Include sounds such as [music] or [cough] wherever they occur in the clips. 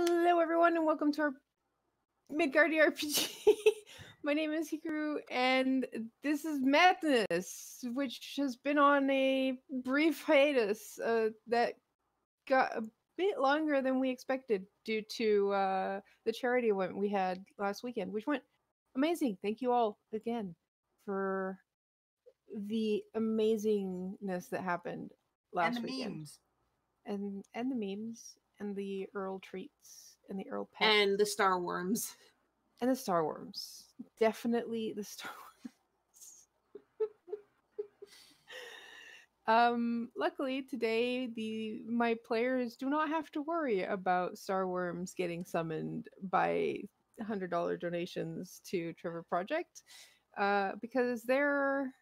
Hello, everyone, and welcome to our Midgardia RPG. [laughs] My name is Hikaru, and this is Madness, which has been on a brief hiatus uh, that got a bit longer than we expected due to uh, the charity event we had last weekend, which went amazing. Thank you all again for the amazingness that happened last and the weekend, memes and and the memes, and the Earl treats, and the Earl pets, and the Star Worms. and the Star Worms. Definitely the Star Worms. [laughs] um, luckily today the my players do not have to worry about Star Worms getting summoned by hundred dollar donations to Trevor Project, uh, because they're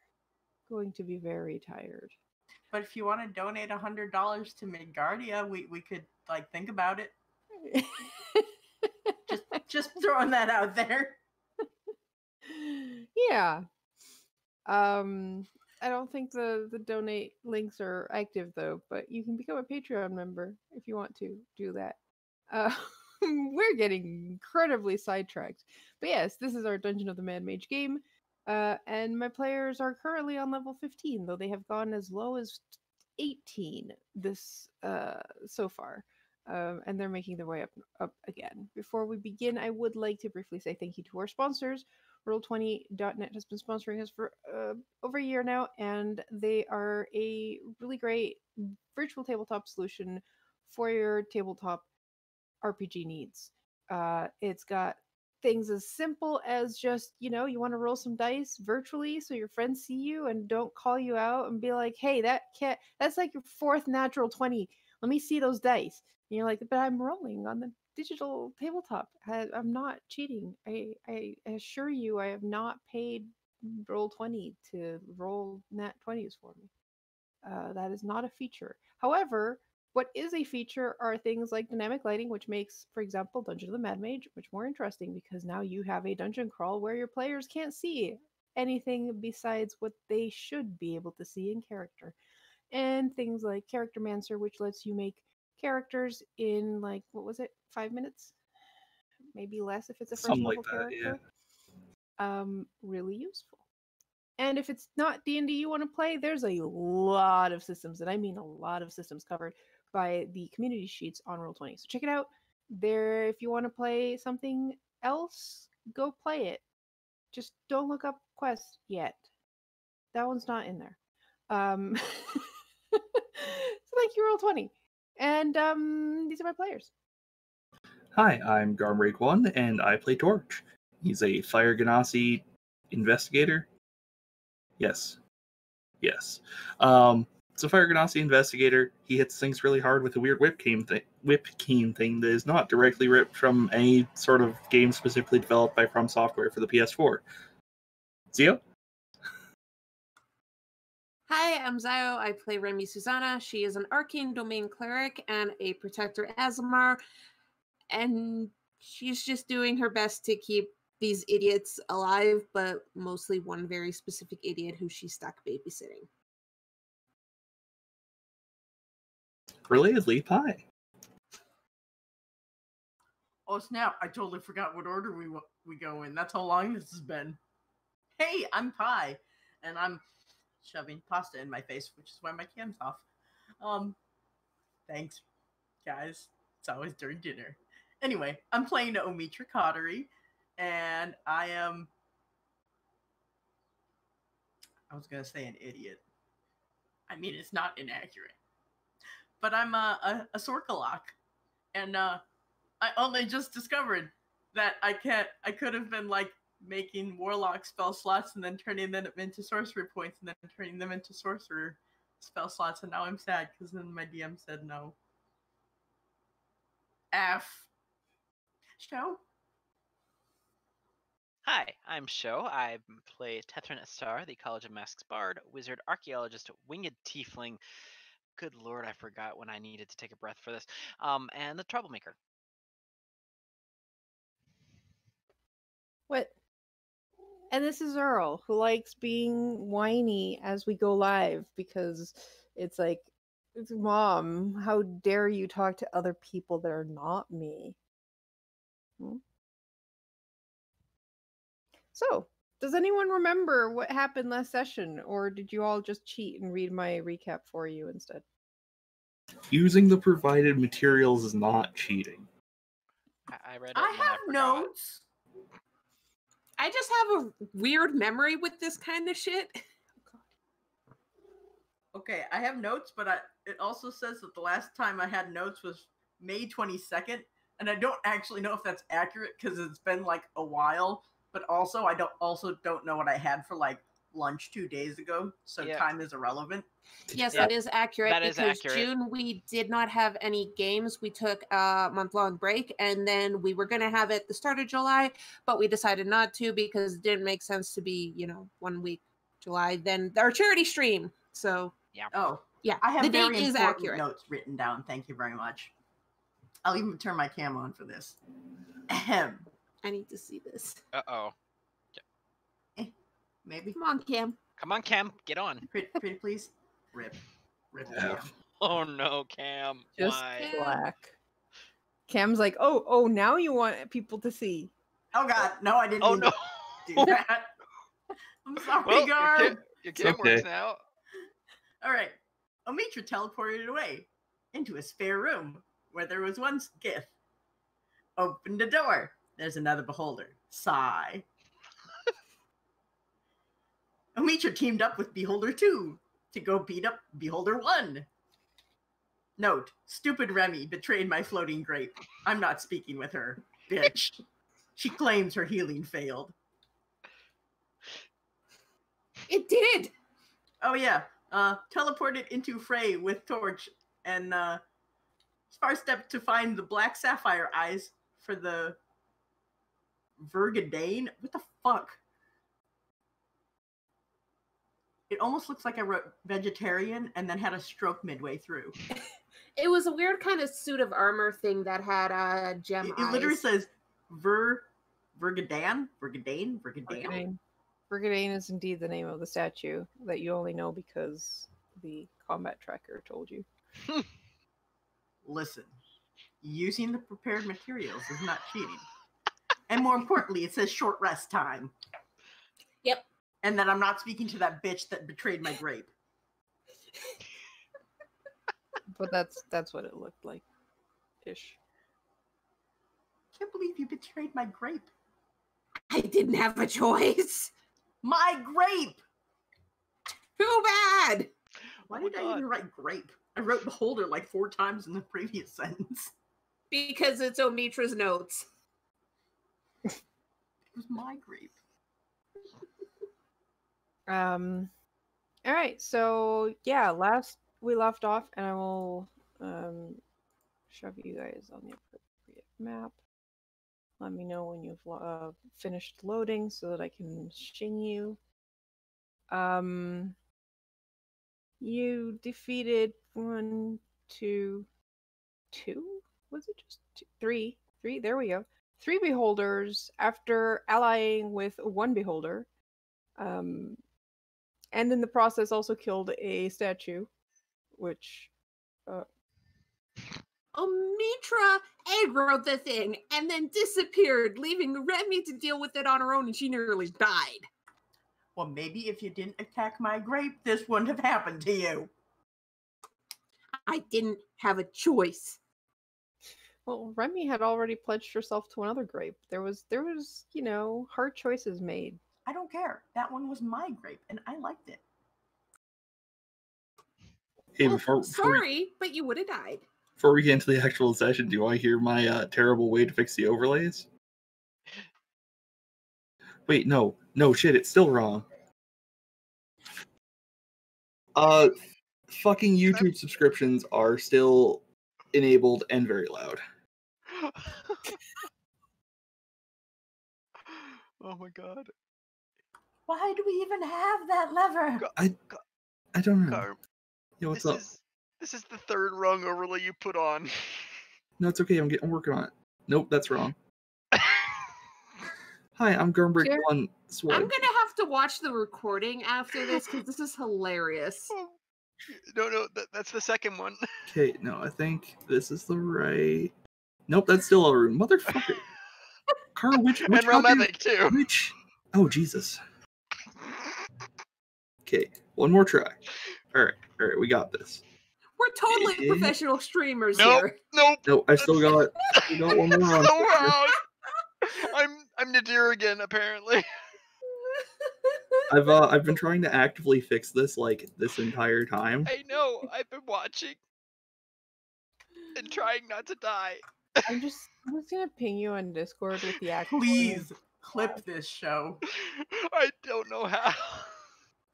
going to be very tired. But if you want to donate a hundred dollars to midgardia we, we could like think about it just [laughs] just throwing that out there yeah. Um I don't think the the donate links are active though, but you can become a Patreon member if you want to do that. Uh [laughs] we're getting incredibly sidetracked. But yes, this is our Dungeon of the Mad Mage game. Uh and my players are currently on level 15, though they have gone as low as 18 this uh so far. Um, and they're making their way up up again. Before we begin, I would like to briefly say thank you to our sponsors. Roll20.net has been sponsoring us for uh, over a year now, and they are a really great virtual tabletop solution for your tabletop RPG needs. Uh, it's got things as simple as just, you know, you want to roll some dice virtually so your friends see you and don't call you out and be like, hey, that cat, that's like your fourth natural 20. Let me see those dice. And you're like, but I'm rolling on the digital tabletop. I, I'm not cheating. I, I assure you, I have not paid roll 20 to roll nat 20s for me. Uh, that is not a feature. However, what is a feature are things like dynamic lighting, which makes, for example, Dungeon of the Mad Mage much more interesting because now you have a dungeon crawl where your players can't see anything besides what they should be able to see in character. And things like Charactermancer, which lets you make characters in like what was it, five minutes? Maybe less if it's a first Something level like that, yeah. character. Um, really useful. And if it's not D and D you want to play, there's a lot of systems, and I mean a lot of systems covered by the community sheets on Roll Twenty. So check it out. There, if you want to play something else, go play it. Just don't look up Quest yet. That one's not in there. Um, [laughs] so thank you, Roll Twenty, and um, these are my players. Hi, I'm Garmrake One, and I play Torch. He's a Fire Genasi investigator. Yes, yes. Um, a Fire Genasi investigator. He hits things really hard with a weird whip keen thing, whip keen thing that is not directly ripped from any sort of game specifically developed by From Software for the PS4. Zio? Hi, I'm Zio. I play Remy Susanna. She is an arcane domain cleric and a protector Aasimar, and she's just doing her best to keep these idiots alive, but mostly one very specific idiot who she's stuck babysitting. Relatedly, Pie. oh snap. I totally forgot what order we we go in. That's how long this has been. Hey i'm pie and i'm shoving pasta in my face which is why my cam's off. Um thanks guys. It's always during dinner. Anyway i'm playing omitra Cottery, and i am i was gonna say an idiot. I mean it's not inaccurate but i'm a, a, a and uh i only just discovered that i can't i could have been like making warlock spell slots and then turning them into sorcery points and then turning them into sorcerer spell slots and now i'm sad because then my dm said no f show Hi, I'm Sho. I play Tethran Astar, the College of Masks Bard, wizard, archaeologist, winged tiefling. Good lord, I forgot when I needed to take a breath for this. Um, and the troublemaker. What? And this is Earl, who likes being whiny as we go live because it's like, Mom, how dare you talk to other people that are not me? So, does anyone remember what happened last session, or did you all just cheat and read my recap for you instead? Using the provided materials is not cheating. I, I read it. I have forgot. notes. I just have a weird memory with this kind of shit. [laughs] Okay, I have notes, but I, it also says that the last time I had notes was May 22nd, and I don't actually know if that's accurate because it's been like a while. But also, I don't also don't know what I had for like lunch two days ago, so Yeah. time is irrelevant. Yes, Yeah, that is accurate. that is because accurate. June we did not have any games. We took a month long break, and then we were gonna have it the start of July, but we decided not to because it didn't make sense to be, you know, one week July. Then our charity stream. So yeah. Oh, yeah, I have the date very is accurate. notes written down. Thank you very much. I'll even turn my cam on for this. Ahem. I need to see this. Uh oh. Maybe. Come on, Cam. Come on, Cam, get on. Pretty, pretty please. Rip. Rip. Yeah. [laughs] Oh no, Cam. Just Why? black. Cam's like, oh, oh, now you want people to see. Oh God, no, I didn't Oh no. to do that. [laughs] [laughs] I'm sorry, Well, your Garb. cam, your cam okay. works now. All right. Omitra teleported away into a spare room where there was one gift. Opened the door. There's another beholder. Sigh. [laughs] Omitra teamed up with Beholder 2 to go beat up Beholder 1. Note, stupid Remy betrayed my floating grape. I'm not speaking with her. Bitch. [laughs] She claims her healing failed. It did. Oh yeah. Uh teleported into Frey with Torch and uh Spar stepped to find the black sapphire eyes for the Vergadane. What the fuck? It almost looks like I wrote vegetarian and then had a stroke midway through. [laughs] It was a weird kind of suit of armor thing that had uh gem It, it literally eyes. says Ver Vergadan? Vergadane? Vergadane? Brigadane. Brigadane is indeed the name of the statue that you only know because the combat tracker told you. [laughs] Listen, using the prepared materials is not cheating. And more importantly, it says short rest time. Yep. And that I'm not speaking to that bitch that betrayed my grape. But that's that's what it looked like. Ish. Can't believe you betrayed my grape. I didn't have a choice. My grape! Too bad. Why Oh my did I God. even write grape? I wrote beholder like four times in the previous [laughs] sentence. Because it's Omitra's notes. Was my grape. [laughs] Um all right, so yeah, last we left off and I will um shove you guys on the appropriate map. Let me know when you've uh, finished loading so that I can shing you. Um you defeated one, two, two? Was it just two? Three? Three? There we go. Three beholders after allying with one beholder. Um, and in the process also killed a statue, which Omitra aggroed the thing and then disappeared, leaving Remy to deal with it on her own, and she nearly died. Well, maybe if you didn't attack my grape, this wouldn't have happened to you. I didn't have a choice. Well, Remy had already pledged herself to another grape. There was there was, you know, hard choices made. I don't care. That one was my grape, and I liked it. Hey, Well, before, before, sorry, but you would have died. before we get into the actual session, do I hear my uh, terrible way to fix the overlays? Wait, no, no, shit, it's still wrong. Uh, fucking YouTube subscriptions are still enabled and very loud. Oh my god. Why do we even have that lever? I I don't know. Garb, Yeah, what's this up? is this is the third rung overlay you put on. [laughs] No, it's okay. I'm getting. I'm working on it. Nope, that's wrong. [laughs] Hi, I'm Gurnbreak Sure. One I'm gonna have to watch the recording after this because this is hilarious. [laughs] Oh, no, no, that, that's the second one. Okay, no, I think this is the right. Nope, that's still a room. Motherfucker. Carl, [laughs] which, which and Realm too. Which? Oh Jesus. Okay, one more try. All right, all right, we got this. We're totally Eh? professional streamers Nope. here. Nope. No, I still got, I got one more so [laughs] I'm I'm Nadir again, apparently. [laughs] I've uh, I've been trying to actively fix this like this entire time. I know. I've been watching and trying not to die. I'm just I'm just gonna ping you on Discord with the actual Please clip this show. [laughs] I don't know how.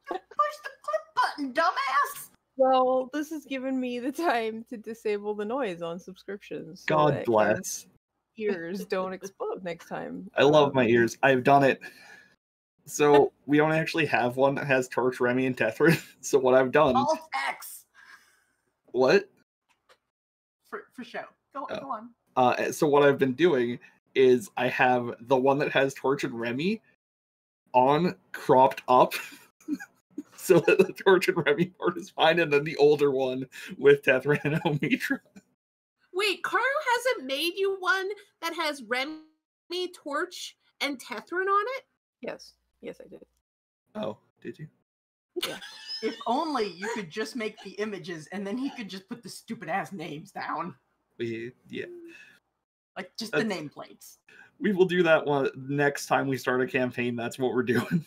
Push the clip button, dumbass. Well, this has given me the time to disable the noise on subscriptions. so God that bless. Ears don't [laughs] explode next time. I love Um, my ears. I've done it. So [laughs] we don't actually have one that has Torch, Remy, and Tethrin. So what I've done, Alt X what? for for show. Go Oh. go on. Uh, so what I've been doing is I have the one that has Torch and Remy on cropped up, [laughs] so that the Torch and Remy part is fine, and then the older one with Tethrin and Omitra. Wait, Karu hasn't made you one that has Remy, Torch, and Tethrin on it? Yes, yes, I did. Oh, did you? Yeah. if only you could just make the images and then he could just put the stupid ass names down. We yeah. Like just the nameplates. We will do that one next time we start a campaign. That's what we're [laughs] doing.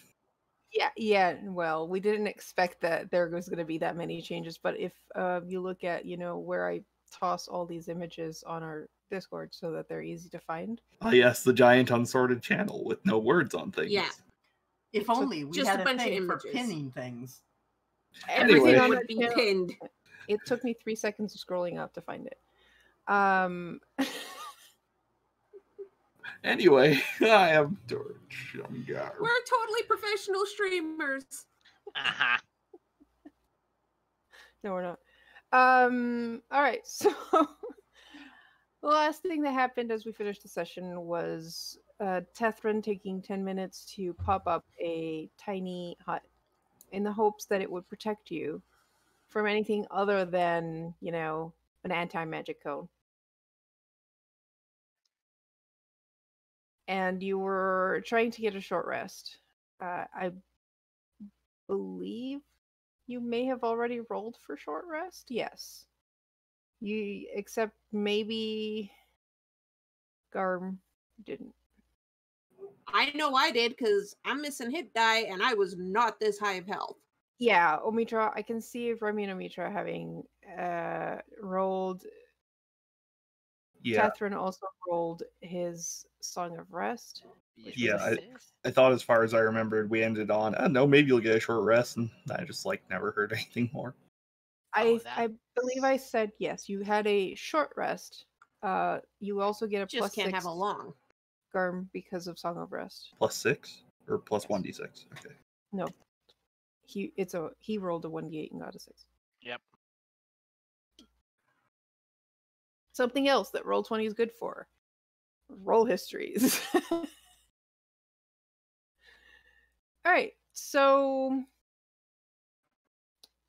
Yeah, yeah. Well, we didn't expect that there was going to be that many changes, but if uh, you look at, you know, where I toss all these images on our Discord so that they're easy to find. Ah, yes, the giant unsorted channel with no words on things. Yeah. If only we just had a a, bunch of thing for pinning things. Everything Anyway. on would be pinned. It took me three seconds of scrolling up to find it. Um, Anyway, [laughs] I am Torch. I'm Gar. We're totally professional streamers. Uh-huh. no, we're not. Um, all right. [laughs] So the last thing that happened as we finished the session was uh, Tethrin taking 10 minutes to pop up a tiny hut in the hopes that it would protect you from anything other than, you know, an anti magic cone. And you were trying to get a short rest. Uh, I believe you may have already rolled for short rest. Yes. You except maybe Garm didn't. I know I did because I'm missing hit die and I was not this high of health. Yeah, Omitra, I can see Remy and Omitra having uh rolled Yeah, Catherine also rolled his Song of Rest. Yeah, a I- six. I thought as far as I remembered, we ended on, I don't know, maybe you'll get a short rest, and I just like never heard [laughs] anything more. I Oh, I believe I said yes. You had a short rest. Uh, you also get a Just plus can't six have a long. Garm because of Song of Rest. Plus six or plus one d six. Okay. No, he it's a he rolled a one d eight and got a six. Yep. Something else that roll twenty is good for. Roll histories. [laughs] All right, so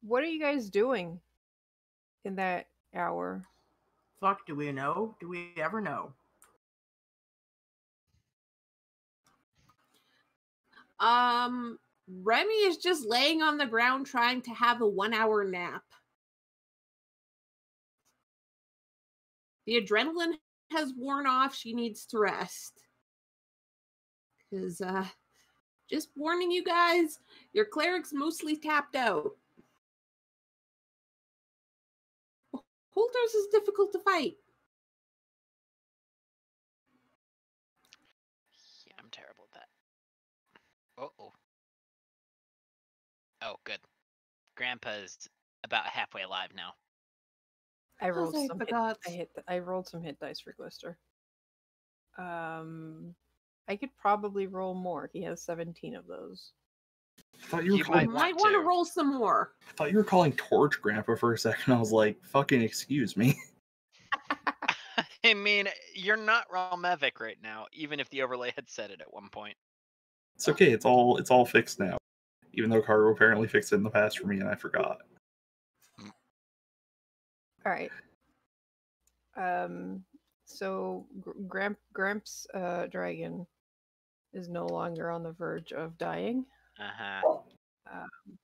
what are you guys doing in that hour? Fuck, do we know? Do we ever know? Um, Remy is just laying on the ground trying to have a one hour nap. The adrenaline has worn off. She needs to rest. Because, uh, just warning you guys, your cleric's mostly tapped out. Holders is difficult to fight. Yeah, I'm terrible at that. Uh oh. Oh, good. Grandpa's about halfway alive now. I rolled I some. Hit. I hit. I rolled some hit dice for Glister. Um, I could probably roll more. He has seventeen of those. I thought you were You calling. Might might want want to to. roll some more. I thought you were calling Torch Grandpa for a second. [laughs] I was like, "Fucking excuse me." [laughs] [laughs] I mean, you're not Realmevic right now, even if the overlay had said it at one point. It's okay. It's all it's all fixed now. Even though Caro apparently fixed it in the past for me, and I forgot. All right. Um, So Gramp Gramps uh, dragon is no longer on the verge of dying. Uh huh. Um,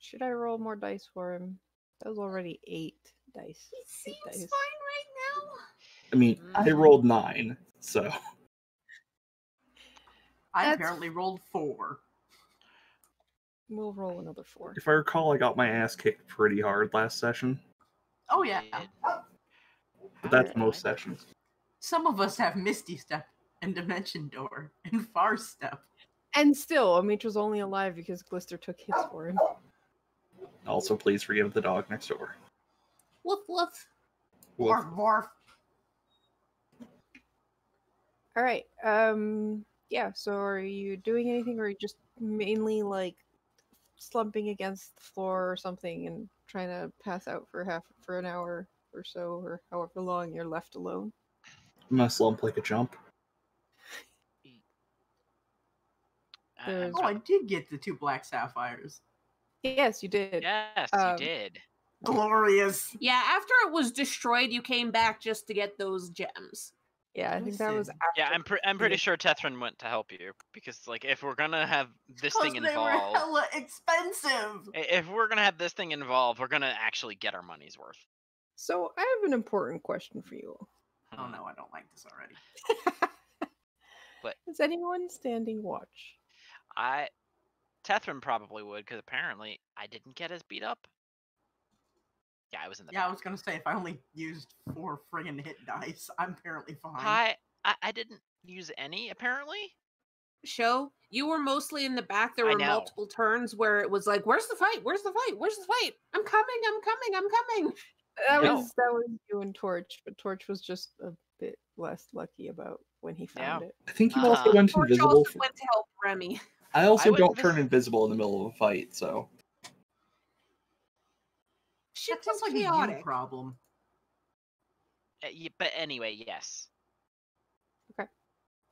should I roll more dice for him? That was already eight dice. He seems dice. fine right now. I mean, I Mhm. rolled nine, so I That's- apparently rolled four. We'll roll another four. if I recall, I got my ass kicked pretty hard last session. Oh yeah. But that's Alright. most sessions. Some of us have Misty Step and Dimension Door and Far Step. And still, Amitra's was only alive because Glister took hits for him. Also, please forgive the dog next door. now. Woof woof. Woof. Morph, morph. All right. Um. Yeah. So, are you doing anything, or are you just mainly like slumping against the floor or something and trying to pass out for half for an hour or so, or however long you're left alone? I'm gonna slump like a jump. I- Oh, I did get the two black sapphires. Yes, you did. yes, um, you did. Glorious. Yeah, after it was destroyed, you came back just to get those gems. Yeah, I think that was. Listen. Yeah, I'm pre- I'm pretty sure Tethrin went to help you because like if we're gonna have this thing they were involved, hella expensive. if we're gonna have this thing involved, we're gonna actually get our money's worth. So, I have an important question for you. Oh Hmm. no, I don't like this already. [laughs] but is anyone standing watch? I Tethrin probably would because apparently I didn't get as beat up. Yeah, I was in the. Yeah, I was gonna say if I only used four friggin' hit dice, I'm apparently fine. I, I I didn't use any apparently. Show you were mostly in the back. There were multiple turns where it was like, "Where's the fight? Where's the fight? Where's the fight? I'm coming! I'm coming! I'm coming!" That No. was that was you and Torch, but Torch was just a bit less lucky about when he found Yeah. it. I think you Uh, also went Torch invisible. also For... went to help Remy. I also went don't turn invisible in the middle of a fight, so Shit That sounds was like a you problem. Uh, y- but anyway, yes. Okay.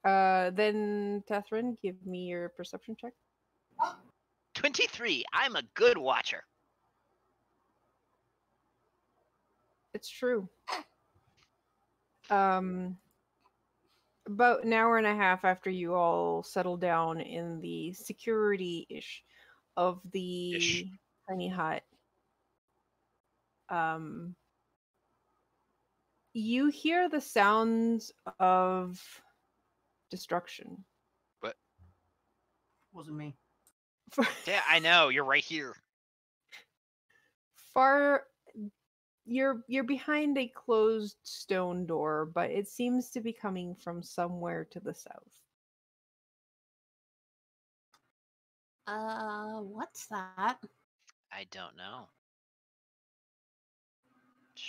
Uh, then Tethrin, give me your perception check. [gasps] Twenty three. I'm a good watcher. It's true. Um, about an hour and a half after you all settle down in the security ish of the Ish. tiny hut, um, you hear the sounds of destruction. But wasn't me. [laughs] Yeah, I know. You're right here. far you're you're behind a closed stone door but it seems to be coming from somewhere to the south Uh, what's that? I don't know.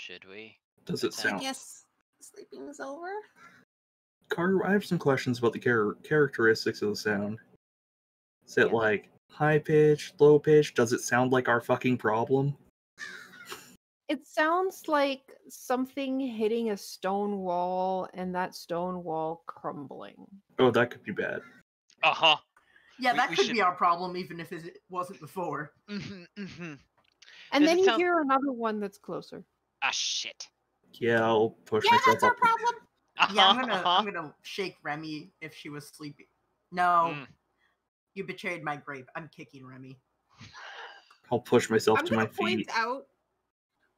Should we? does it sound? I sound? guess sleeping's over. Carter, I have some questions about the char- characteristics of the sound. Is it Yeah. like high pitch, low pitch? Does it sound like our fucking problem? it sounds like something hitting a stone wall and that stone wall crumbling Oh, that could be bad. Uh huh. Yeah, We- that we could should- be our problem, even if it wasn't before. Mm-hmm, mm-hmm. and Does then it you sound- hear another one that's closer Ah shit. Yeah, I'll push Yeah, myself that's our up. problem. Uh-huh, Yeah, I'm gonna uh-huh. [laughs] I'm gonna shake Remy if she was sleeping. No, Mm. you betrayed my grape. I'm kicking Remy. I'll push myself I'm to my gonna point out.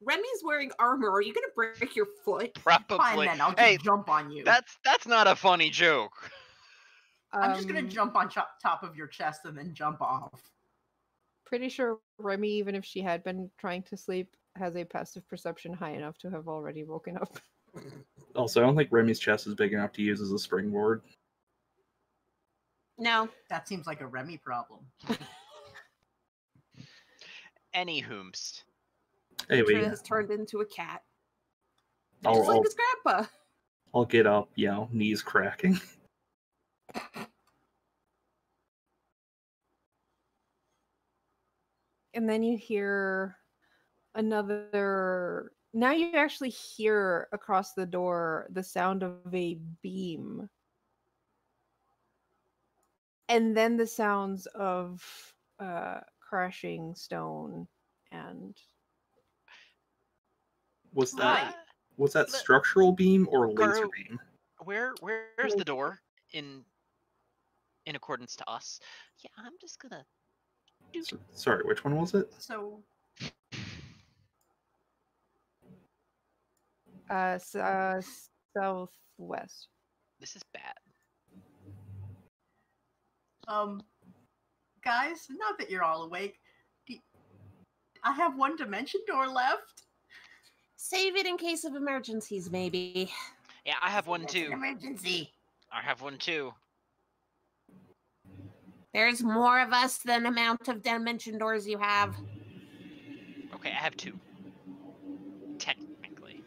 Remy's wearing armor. Are you gonna break your foot? Probably. Fine then, I'll just hey, jump on you. that's that's not a funny joke. I'm just gonna Um, jump on cho- top of your chest and then jump off. pretty sure remy even if she had been trying to sleep has a passive perception high enough to have already woken up [laughs] Also, I don't think Remy's chest is big enough to use as a springboard. No. That seems like a Remy problem. Any whomst. Anyway, Mitra has turned into a cat. I'll, Just like I'll, his grandpa. I'll get up, you know, knees cracking. [laughs] and then you hear another now you actually hear across the door the sound of a beam and then the sounds of uh crashing stone and Was that Uh, Was that structural beam or laser Garo- beam? Where where's the door in in accordance to us? Yeah, I'm just gonna S- Sorry, which one was it? So Uh, s- uh, southwest. this is bad. um guys, now that you're all awake, do- I have one dimension door left. Save it in case of emergencies, maybe. Yeah, I have one too. Emergency. I have one too. There's more of us than amount of dimension doors you have. Okay, I have two. Technically.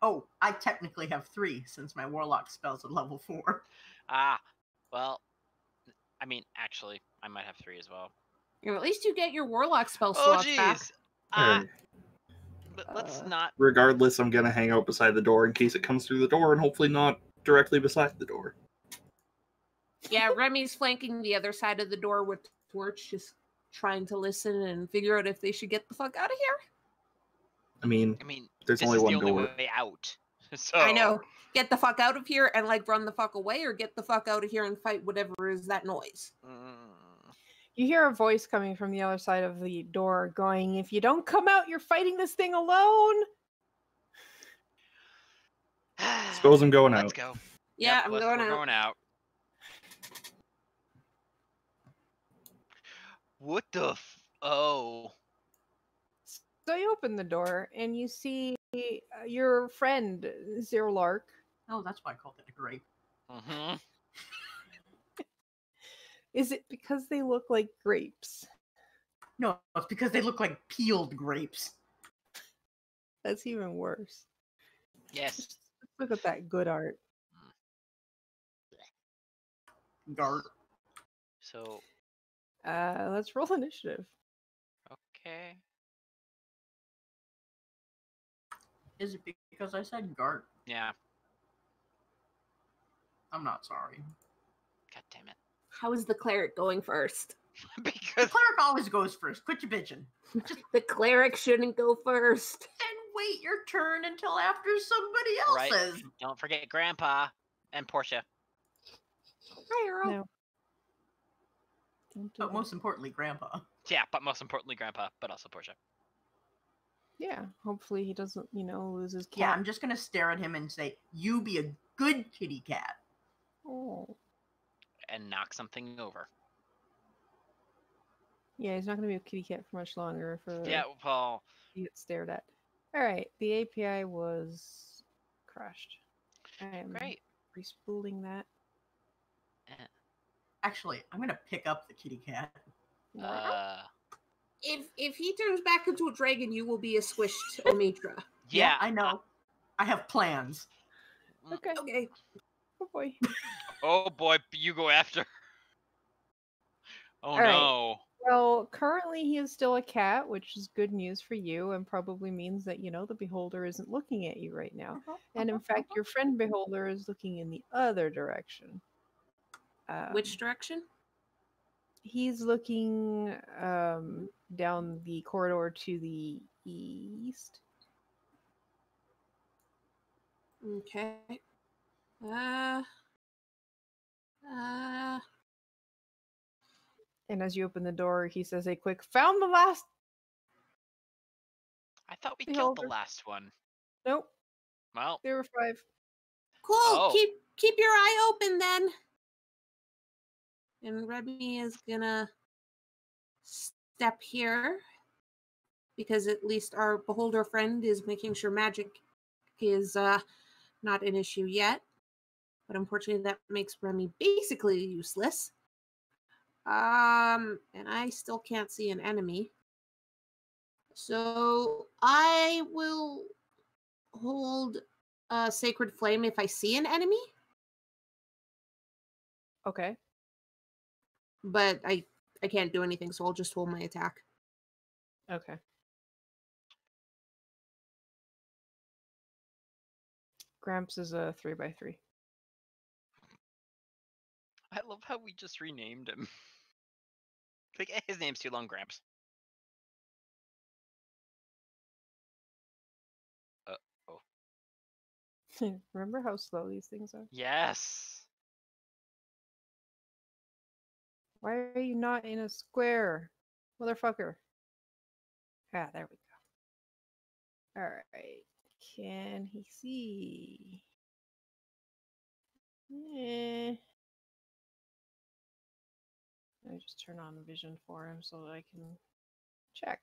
Oh, I technically have three since my warlock spell's at level four. Ah, well, I mean, actually, I might have three as well. Or at least you get your warlock spell Oh, slots back. jeez. Ah, but let's Uh, not. Regardless, I'm gonna hang out beside the door in case it comes through the door, and hopefully not directly beside the door. Yeah, Remy's flanking the other side of the door with Torch, just trying to listen and figure out if they should get the fuck out of here. I mean, I mean, there's this only is one the only door. way out. [laughs] So I know. Get the fuck out of here and like run the fuck away, or get the fuck out of here and fight whatever is that noise. Mm, You hear a voice coming from the other side of the door going, If you don't come out, you're fighting this thing alone. [sighs] Suppose I'm going Let's out. go. Yeah, Yep, I'm let's- going we're out. going out. What the? F- oh. So you open the door and you see uh, your friend, Zero Lark. Oh, that's why I called it a grape. hmm [laughs] Is it because they look like grapes? No, it's because they look like peeled grapes. That's even worse. Yes. [laughs] Look at that good art. Gart. So Uh, let's roll initiative. okay. Is it because I said Gart? Yeah. I'm not sorry. God damn it. How is the cleric going first? [laughs] The because cleric always goes first. Quit your bitching. The cleric shouldn't go first. Then wait your turn until after somebody Right. else's. don't forget Grandpa and Portia. Hi, Earl. No. Do But that. most importantly, Grandpa. Yeah, but most importantly, Grandpa, but also Portia. Yeah, hopefully he doesn't, you know, lose his cat. Yeah, I'm just gonna stare at him and say, "You be a good kitty cat." Oh. And knock something over. Yeah, he's not going to be a kitty cat for much longer for Yeah, well, he gets stared at. All right, the API was crushed. I am great. respooling that. Actually, I'm gonna pick up the kitty cat. Uh, If if he turns back into a dragon, you will be a squished [laughs] Omitra. yeah, I know. I have plans. Mm, Okay. Okay. Oh boy. [laughs] Oh boy, you go after. Oh All right. no. Well, currently he is still a cat, which is good news for you and probably means that, you know, the beholder isn't looking at you right now. And in fact, your friend beholder is looking in the other direction. Um, Which direction? he's looking um, down the corridor to the east. Okay. Uh. Uh. And as you open the door, he says a quick, found the last. I thought we killed the last one. Nope, Well, there were five. Cool. Oh. Keep keep your eye open then. And Remy is gonna step here because at least our beholder friend is making sure magic is uh not an issue yet. But unfortunately that makes Remy basically useless. Um and I still can't see an enemy. So I will hold a sacred flame if I see an enemy, Okay. but I I can't do anything, so I'll just hold my attack. Okay. Gramps is a three by three. I love how we just renamed him. [laughs] like eh, his name's too long, Gramps. Uh oh. [laughs] Remember how slow these things are? Yes. Why are you not in a square? Motherfucker. Ah, there we go. Alright. Can he see? Eh. Let me just turn on vision for him so that I can check.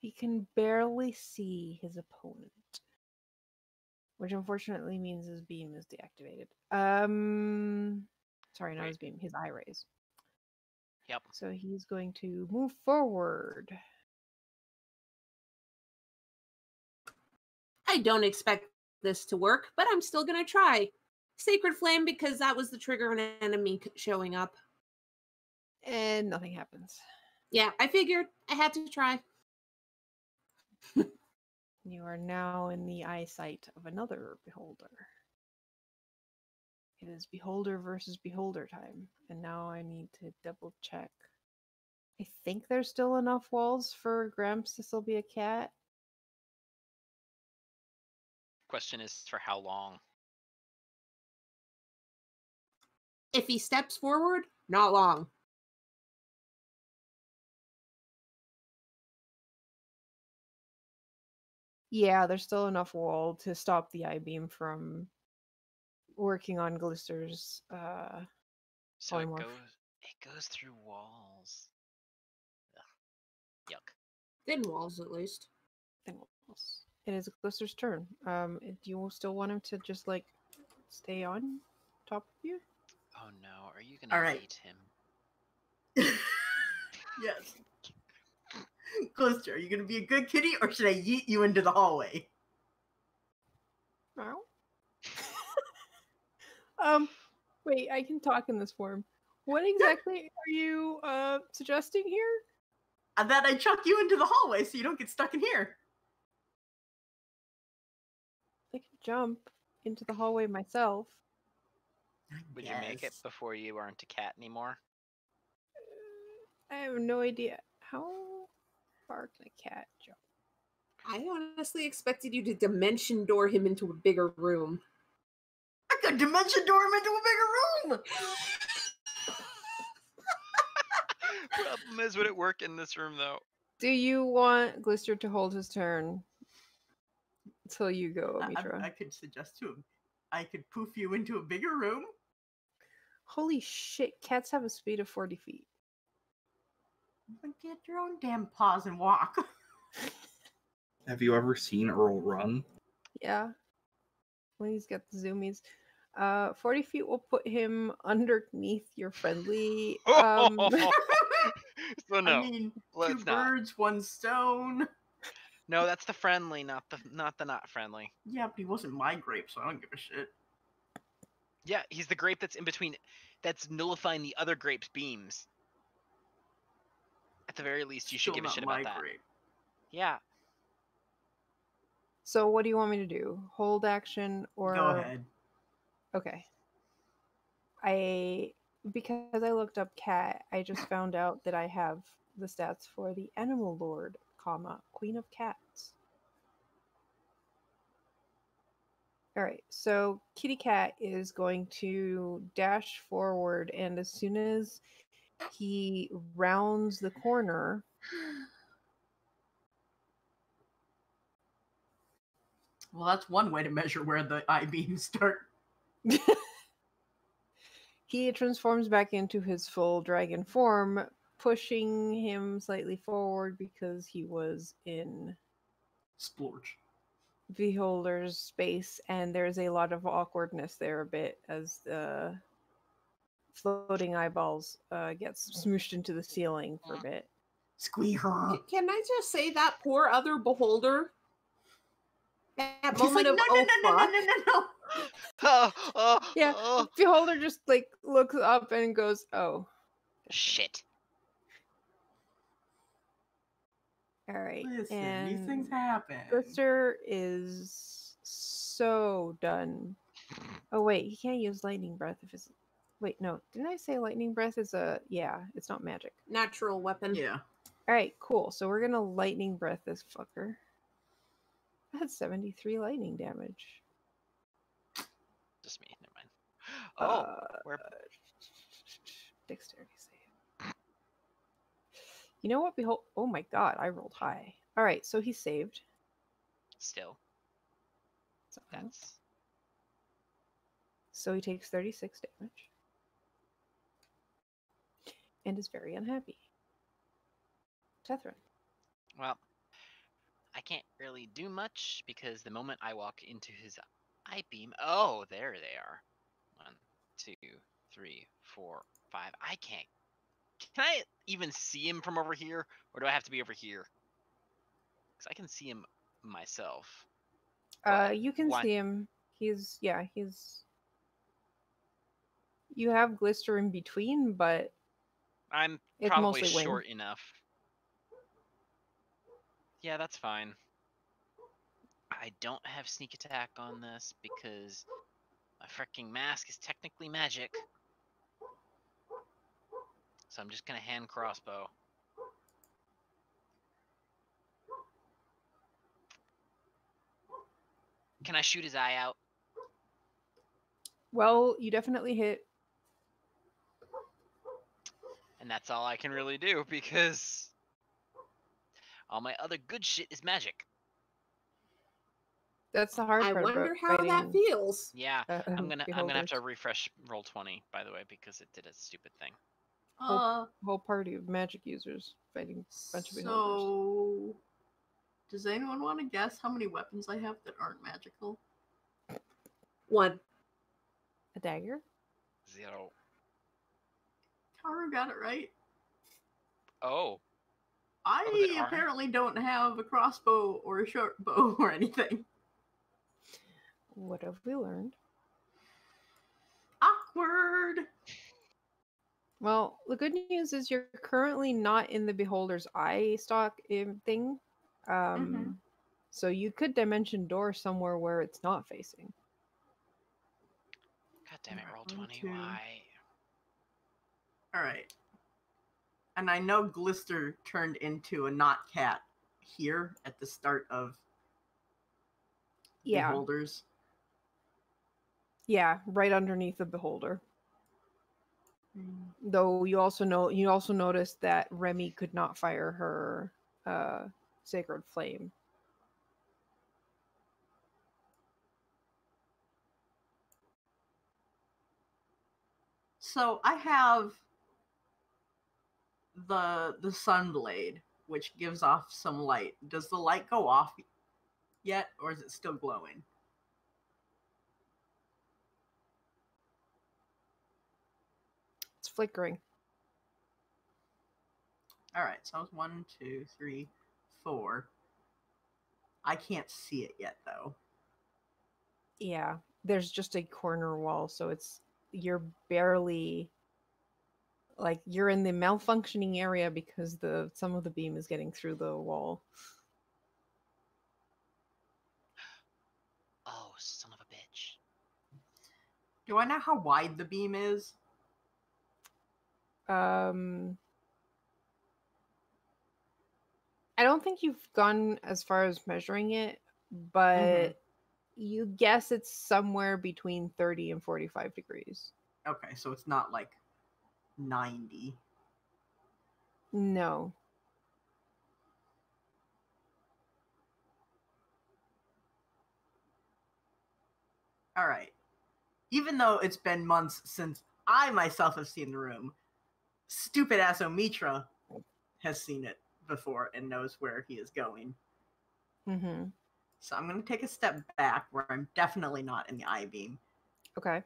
He can barely see his opponent. Which unfortunately means his beam is deactivated. Um sorry, not Wait. his beam, his eye rays. Yep. So he's going to move forward. I don't expect this to work, but I'm still gonna try. Sacred Flame because that was the trigger of an enemy showing up. And nothing happens. Yeah, I figured I had to try. You are now in the eyesight of another beholder. It is beholder versus beholder time. And now I need to double check. I think there's still enough walls for Gramps to still be a cat. Question is for how long? If he steps forward, not long. Yeah, there's still enough wall to stop the eye beam from working on Glister's uh So it goes it goes through walls. Ugh. Yuck. Thin walls, at least. thing walls. It is Glister's turn. Um do you still want him to just like stay on top of you? Oh no, are you gonna All right. hate him? [laughs] yes. [laughs] Glister, are you gonna be a good kitty or should I yeet you into the hallway? No. Um, wait, I can talk in this form. What exactly are you uh suggesting here? And then I chuck you into the hallway so you don't get stuck in here. I can jump into the hallway myself. Would you make it before you aren't a cat anymore? I have no idea how far can a cat jump. I honestly expected you to dimension door him into a bigger room. I could dimension door into a bigger room. [laughs] Problem is, would it work in this room though? Do you want Glister to hold his turn until you go, I- I, I could suggest to him. I could poof you into a bigger room. Holy shit, cats have a speed of 40 feet. But get your own damn paws and walk. [laughs] Have you ever seen Earl run? Yeah. When he's got the zoomies. Uh, 40 feet will put him underneath your friendly. Um, [laughs] so no, I mean, two not. birds, one stone. No, that's the friendly, not the not the not friendly. Yeah, but he wasn't my grape, so I don't give a shit. Yeah, he's the grape that's in between, that's nullifying the other grape's beams. At the very least, you should Still give a not shit my about that. grape. Yeah, so, what do you want me to do? Hold action or. Go ahead. Okay. I. Because I looked up cat, I just [laughs] found out that I have the stats for the animal lord, comma, queen of cats. All right, so Kitty Cat is going to dash forward, and as soon as he rounds the corner, Well, that's one way to measure where the eye beams start. [laughs] he transforms back into his full dragon form, pushing him slightly forward because he was in Splorch. Beholder's space, and there's a lot of awkwardness there a bit as the floating eyeballs uh, gets smooshed into the ceiling for a [gasps] bit. Squee Can I just say that poor other beholder? That He's moment like, no, of no, oh no, no, no, fuck. no, no, no. [laughs] oh, oh, Yeah. oh, Beholder just like looks up and goes, "Oh, shit. all right." Listen, and these things happen. Glister is so done. Oh wait, he can't use lightning breath if it's. Wait, no. Didn't I say lightning breath is a? Yeah, it's not magic. Natural weapon. Yeah. All right, cool. So we're gonna lightning breath this fucker. That's 73 lightning damage. Just me. Never mind. Oh, Uh, where? dexterity save. You know what? Behold. Oh my god, I rolled high. All right, so he saved. Still, So, that's so he takes 36 damage. And is very unhappy. Tethrin. well. I can't really do much because the moment I walk into his eye beam, oh, there they are. One, two, three, four, five. I can't. Can I even see him from over here, or do I have to be over here? Because I can see him myself. Uh, you can One. see him. He's yeah, he's. You have glister in between, but I'm probably wing. short enough. Yeah, that's fine. I don't have sneak attack on this because my freaking mask is technically magic. So I'm just gonna hand crossbow. Can I shoot his eye out? well, you definitely hit. And that's all I can really do because all my other good shit is magic. That's the hard I part. I wonder about how that feels. Yeah, uh, I'm gonna I'm gonna have to refresh roll twenty by the way because it did a stupid thing. Uh, whole party of magic users fighting bunch of beholders. so, does anyone want to guess how many weapons I have that aren't magical? One. a dagger. Zero. Karu got it right. Oh, I they aren't? apparently don't have a crossbow or a short [laughs] bow or anything. What have we learned? Awkward. Well, the good news is you're currently not in the beholder's eye stock um, thing. Um, Mhm. So you could dimension door somewhere where it's not facing. god damn it! Alright, Roll one, twenty. two. Why? All right. And I know Glister turned into a not cat here at the start of Yeah, Beholders. yeah, right underneath the beholder. Though you also know you also noticed that Remy could not fire her uh, sacred flame. So I have the the sun blade, which gives off some light. Does the light go off yet, or is it still glowing? It's flickering. All right, so it's one, two, three, four. I can't see it yet, though. Yeah, there's just a corner wall, so it's you're barely like you're in the malfunctioning area because the some of the beam is getting through the wall. Oh, son of a bitch! Do I know how wide the beam is? Um I don't think you've gone as far as measuring it, but you guess it's somewhere between 30 and 45 degrees. Okay, so it's not like 90. No. All right. Even though it's been months since I myself have seen the room, stupid ass Omitra has seen it before and knows where he is going. Mhm. So I'm going to take a step back where I'm definitely not in the I beam Okay.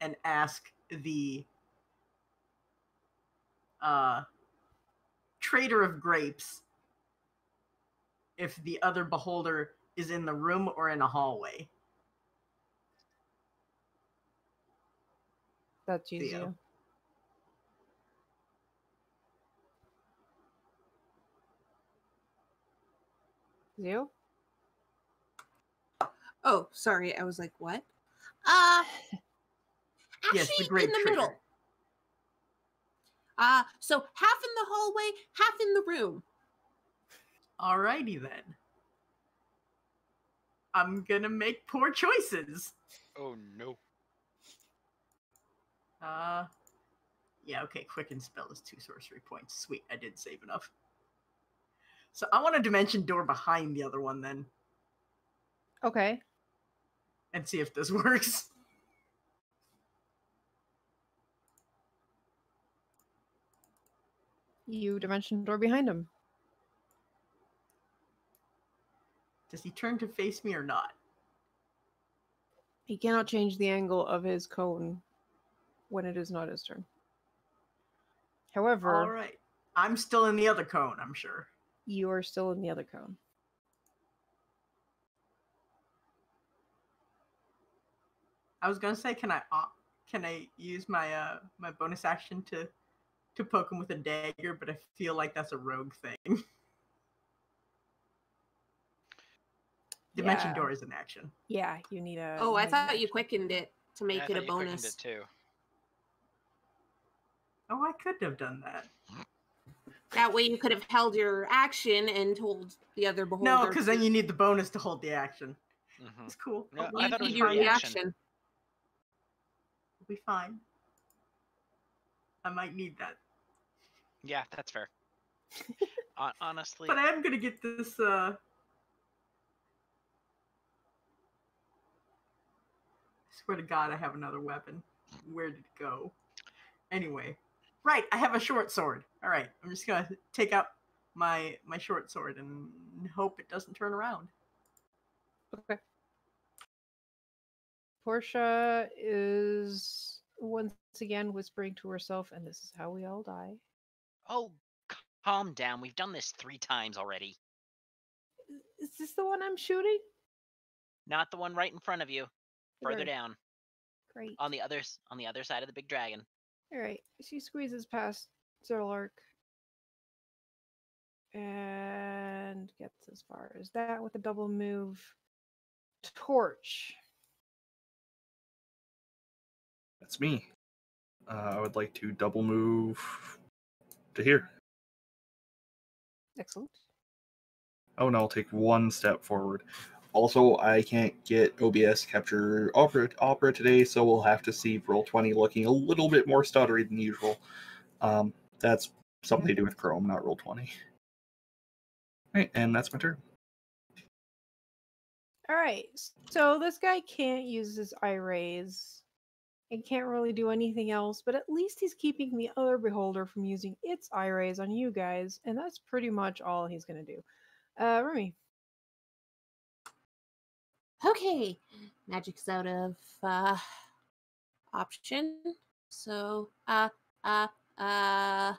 and ask the uh, trader of grapes if the other beholder is in the room or in a hallway. That's you. Theo. Zio. Zio? Oh, sorry. I was like, what? Uh actually yes, the grape in the trader. middle. Uh so half in the hallway, half in the room. Alrighty then. I'm gonna make poor choices. Oh no. Uh, yeah, okay. Quicken spell is two sorcery points. Sweet, I did save enough. So I want a dimension door behind the other one then, Okay. and see if this [laughs] works. You dimension door behind him. Does he turn to face me or not? He cannot change the angle of his cone when it is not his turn. However, All right. I'm still in the other cone. I'm sure. you are still in the other cone. I was gonna say, can I op- can I use my uh my bonus action to to poke him with a dagger? But I feel like that's a rogue thing. [laughs] Dimension Yeah. door is an action. Yeah, you need a. Oh, I thought you quickened it to make I it a you quickened bonus. It too. Oh, I could have done that. That way you could have held your action and told the other beholder. No, because then you need the bonus to hold the action. hmm It's cool. No, We'll I you thought it need was your reaction. reaction. be fine. I might need that. Yeah, that's fair. [laughs] Honestly, But I am gonna get this uh I swear to god I have another weapon. Where did it go? Anyway. Right, I have a short sword. Alright, I'm just gonna take out my my short sword and hope it doesn't turn around. Okay. Portia is once again whispering to herself, and this is how we all die. Oh, calm down. We've done this three times already. Is this the one I'm shooting? Not the one right in front of you. Further Okay, down, Great. on the others, on the other side of the big dragon. All right. She squeezes past Zerlark and gets as far as that with a double move. Torch. That's me. Uh, I would like to double move to here. Excellent. Oh no, I'll take one step forward. Also, I can't get OBS capture Opera, Opera today, so we'll have to see Roll 20 looking a little bit more stuttery than usual. Um, that's something to do with Chrome, not Roll 20. Right, and that's my turn. All right. So this guy can't use his eye rays and can't really do anything else, but at least he's keeping the other beholder from using its eye rays on you guys, and that's pretty much all he's gonna do. Uh, Remy. Okay, magic's out of uh, option. So, uh, uh, uh,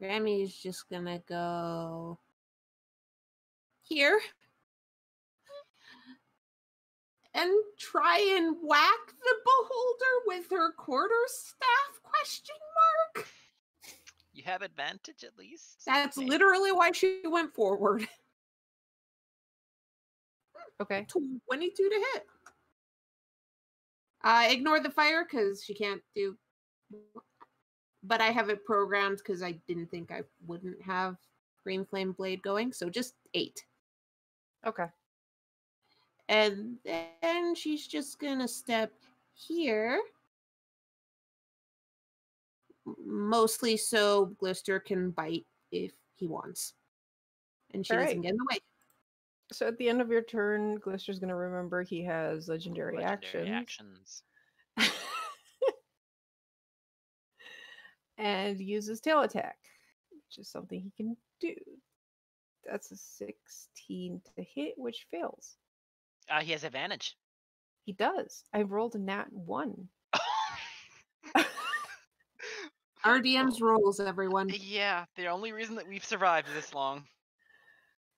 Grammy's just gonna go here and try and whack the beholder with her quarter staff? Question mark. You have advantage at least. That's Maybe. literally why she went forward. Okay. [laughs] 22 to hit. Uh, ignore the fire because she can't do. But I have it programmed because I didn't think I wouldn't have Green Flame Blade going. So just eight. Okay. And then she's just going to step here. Mostly so Glister can bite if he wants. And she Alright. doesn't get in the way. So at the end of your turn, Glister's gonna remember he has legendary, Legendary actions. actions. [laughs] and uses tail attack, which is something he can do. That's a 16 to hit, which fails. Uh, he has advantage. He does. I rolled a nat one. [laughs] RDM's rolls, everyone. yeah, the only reason that we've survived this long.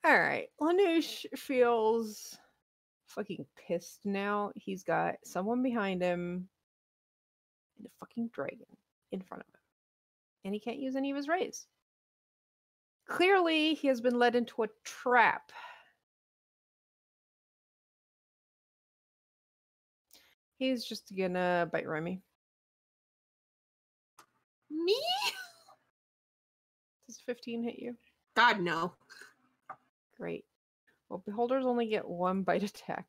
All right. Lanush feels fucking pissed now. He's got someone behind him and a fucking dragon in front of him. And he can't use any of his rays. Clearly, he has been led into a trap. He's just gonna bite Remy. Me? Does 15 hit you? God, no. Great. Well, beholders only get one bite attack,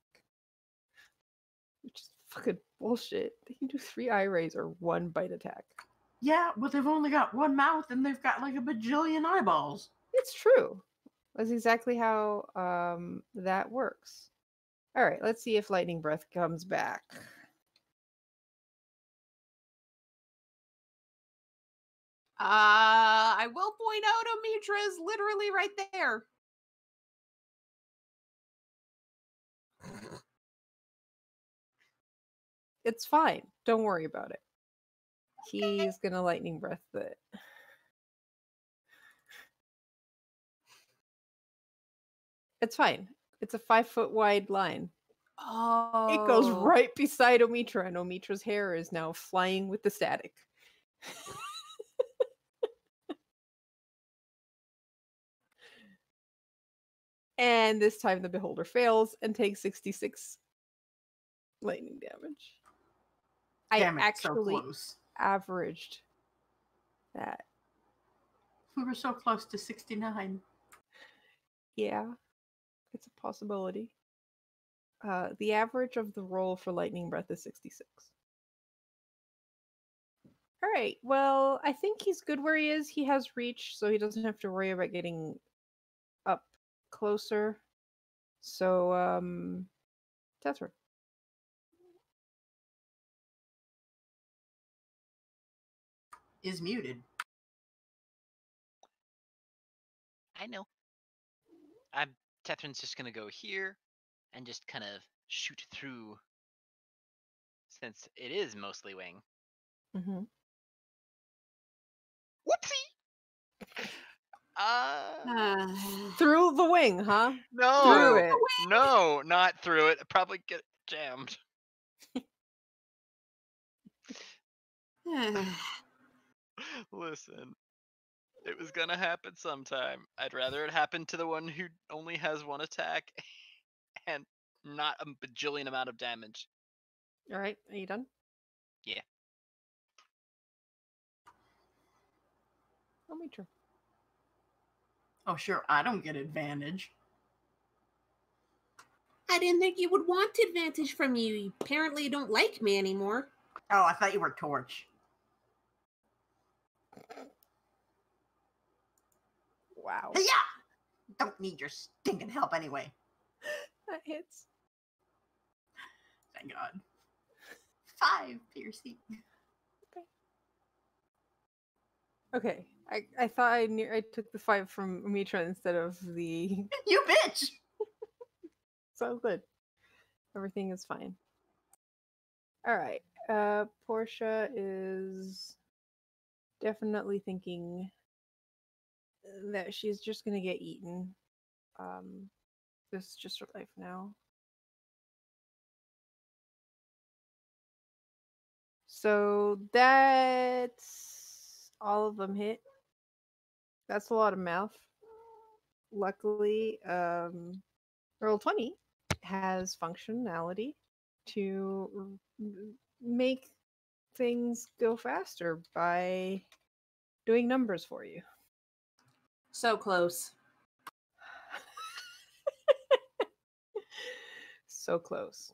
which is fucking bullshit. They can do three eye rays or one bite attack. Yeah, but they've only got one mouth and they've got like a bajillion eyeballs. It's true. That's exactly how um, that works. All right, let's see if lightning breath comes back. Uh, I will point out Omitra is literally right there. It's fine. Don't worry about it. He's gonna lightning breath it. It's fine. It's a five foot wide line. Oh, It goes right beside Omitra, and Omitra's hair is now flying with the static. [laughs] and this time the beholder fails and takes 66 lightning damage. Damn I it, actually so averaged that. We were so close to 69. Yeah, it's a possibility. Uh, the average of the roll for lightning breath is 66. All right. Well, I think he's good where he is. He has reach, so he doesn't have to worry about getting closer. So, um, Tetra. Is muted. I know. I'm Tethrin's just gonna go here and just kind of shoot through since it is mostly wing. Mm-hmm. Whoopsie! Uh Uh, Through the wing, huh? no, it. no, not through it. Probably get jammed. [sighs] [sighs] Listen, it was gonna happen sometime. I'd rather it happen to the one who only has one attack [laughs] and not a bajillion amount of damage. All right. Are you done? Yeah. Omitra. Oh, sure, I don't get advantage. I didn't think you would want advantage from you. You apparently don't like me anymore. Oh, I thought you were Torch. Wow. Yeah! Don't need your stinking help anyway. [laughs] That hits. Thank God. Five piercing. Okay. I, I thought I knew I took the five from Omitra instead of the [laughs] You bitch! [laughs] so good. Everything is fine. All right. Uh Portia is definitely thinking that she's just going to get eaten. Um this is just her life now. So that's all of them hit. That's a lot of mouth. Luckily, um Roll 20 has functionality to r- m- make things go faster by doing numbers for you. So close. [laughs] so close.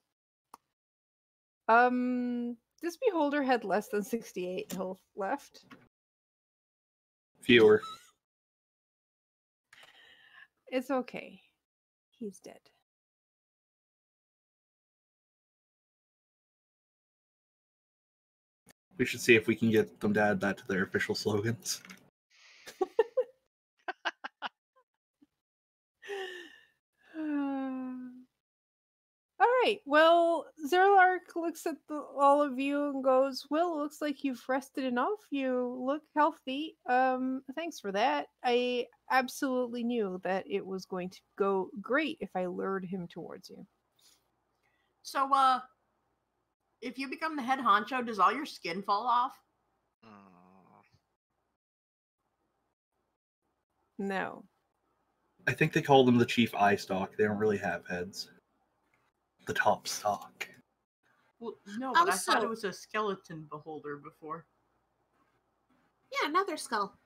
Um, this beholder had less than 68 health left. Fewer. It's okay. He's dead. We should see if we can get them to add that to their official slogans. Right. Well, Zerlark looks at the, all of you and goes, "Will, looks like you've rested enough. You look healthy. Um, thanks for that. I absolutely knew that it was going to go great if I lured him towards you. So, uh, if you become the head honcho, does all your skin fall off? Mm, No. I think they call them the chief eye stalk. They don't really have heads. The top stalk. Well, no, but I thought it was a skeleton beholder before. Yeah, another skull.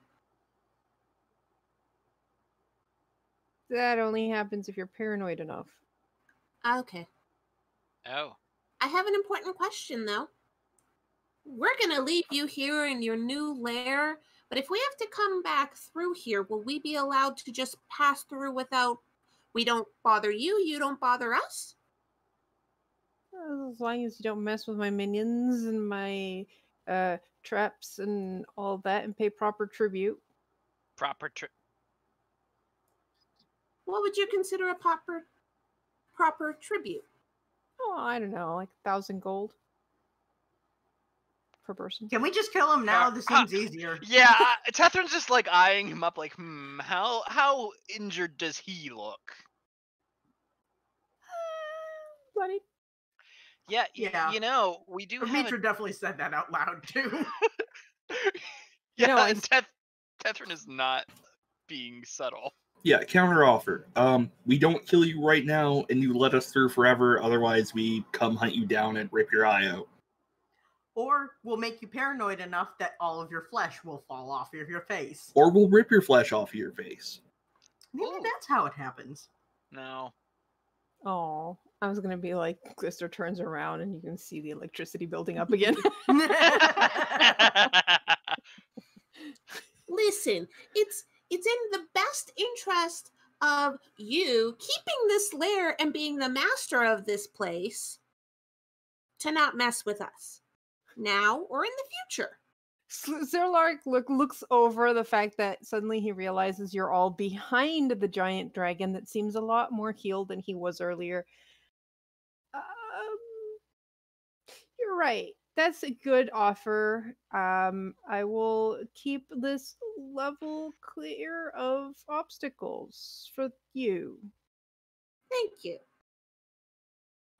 That only happens if you're paranoid enough. Ah, okay. Oh. I have an important question though. We're gonna leave you here in your new lair, but if we have to come back through here, will we be allowed to just pass through without we don't bother you, you don't bother us? As long as you don't mess with my minions and my uh, traps and all that and pay proper tribute. Proper tri- What would you consider a proper proper tribute? Oh, I don't know, like a thousand gold per person. Can we just kill him now? Uh, This uh, seems easier. [laughs] Yeah, I- Tethrin's just like eyeing him up, like, hmm, how how injured does he look? Bloody. Yeah, Yeah. You know, we do have. Demetra definitely said that out loud too. [laughs] A... yeah, know, and it's- Teth- Tethrin is not being subtle. Yeah, counter offer. Um, we don't kill you right now, and you let us through forever. Otherwise, we come hunt you down and rip your eye out. or we'll make you paranoid enough that all of your flesh will fall off of your face. Or we'll rip your flesh off of your face. Maybe Ooh. that's how it happens. No. Oh, I was gonna be like, Glister turns around and you can see the electricity building up again. [laughs] Listen, it's it's in the best interest of you keeping this lair and being the master of this place to not mess with us now or in the future. Zerlark look looks over the fact that suddenly he realizes you're all behind the giant dragon that seems a lot more healed than he was earlier. Um, you're right. That's a good offer. Um, I will keep this level clear of obstacles for you. Thank you.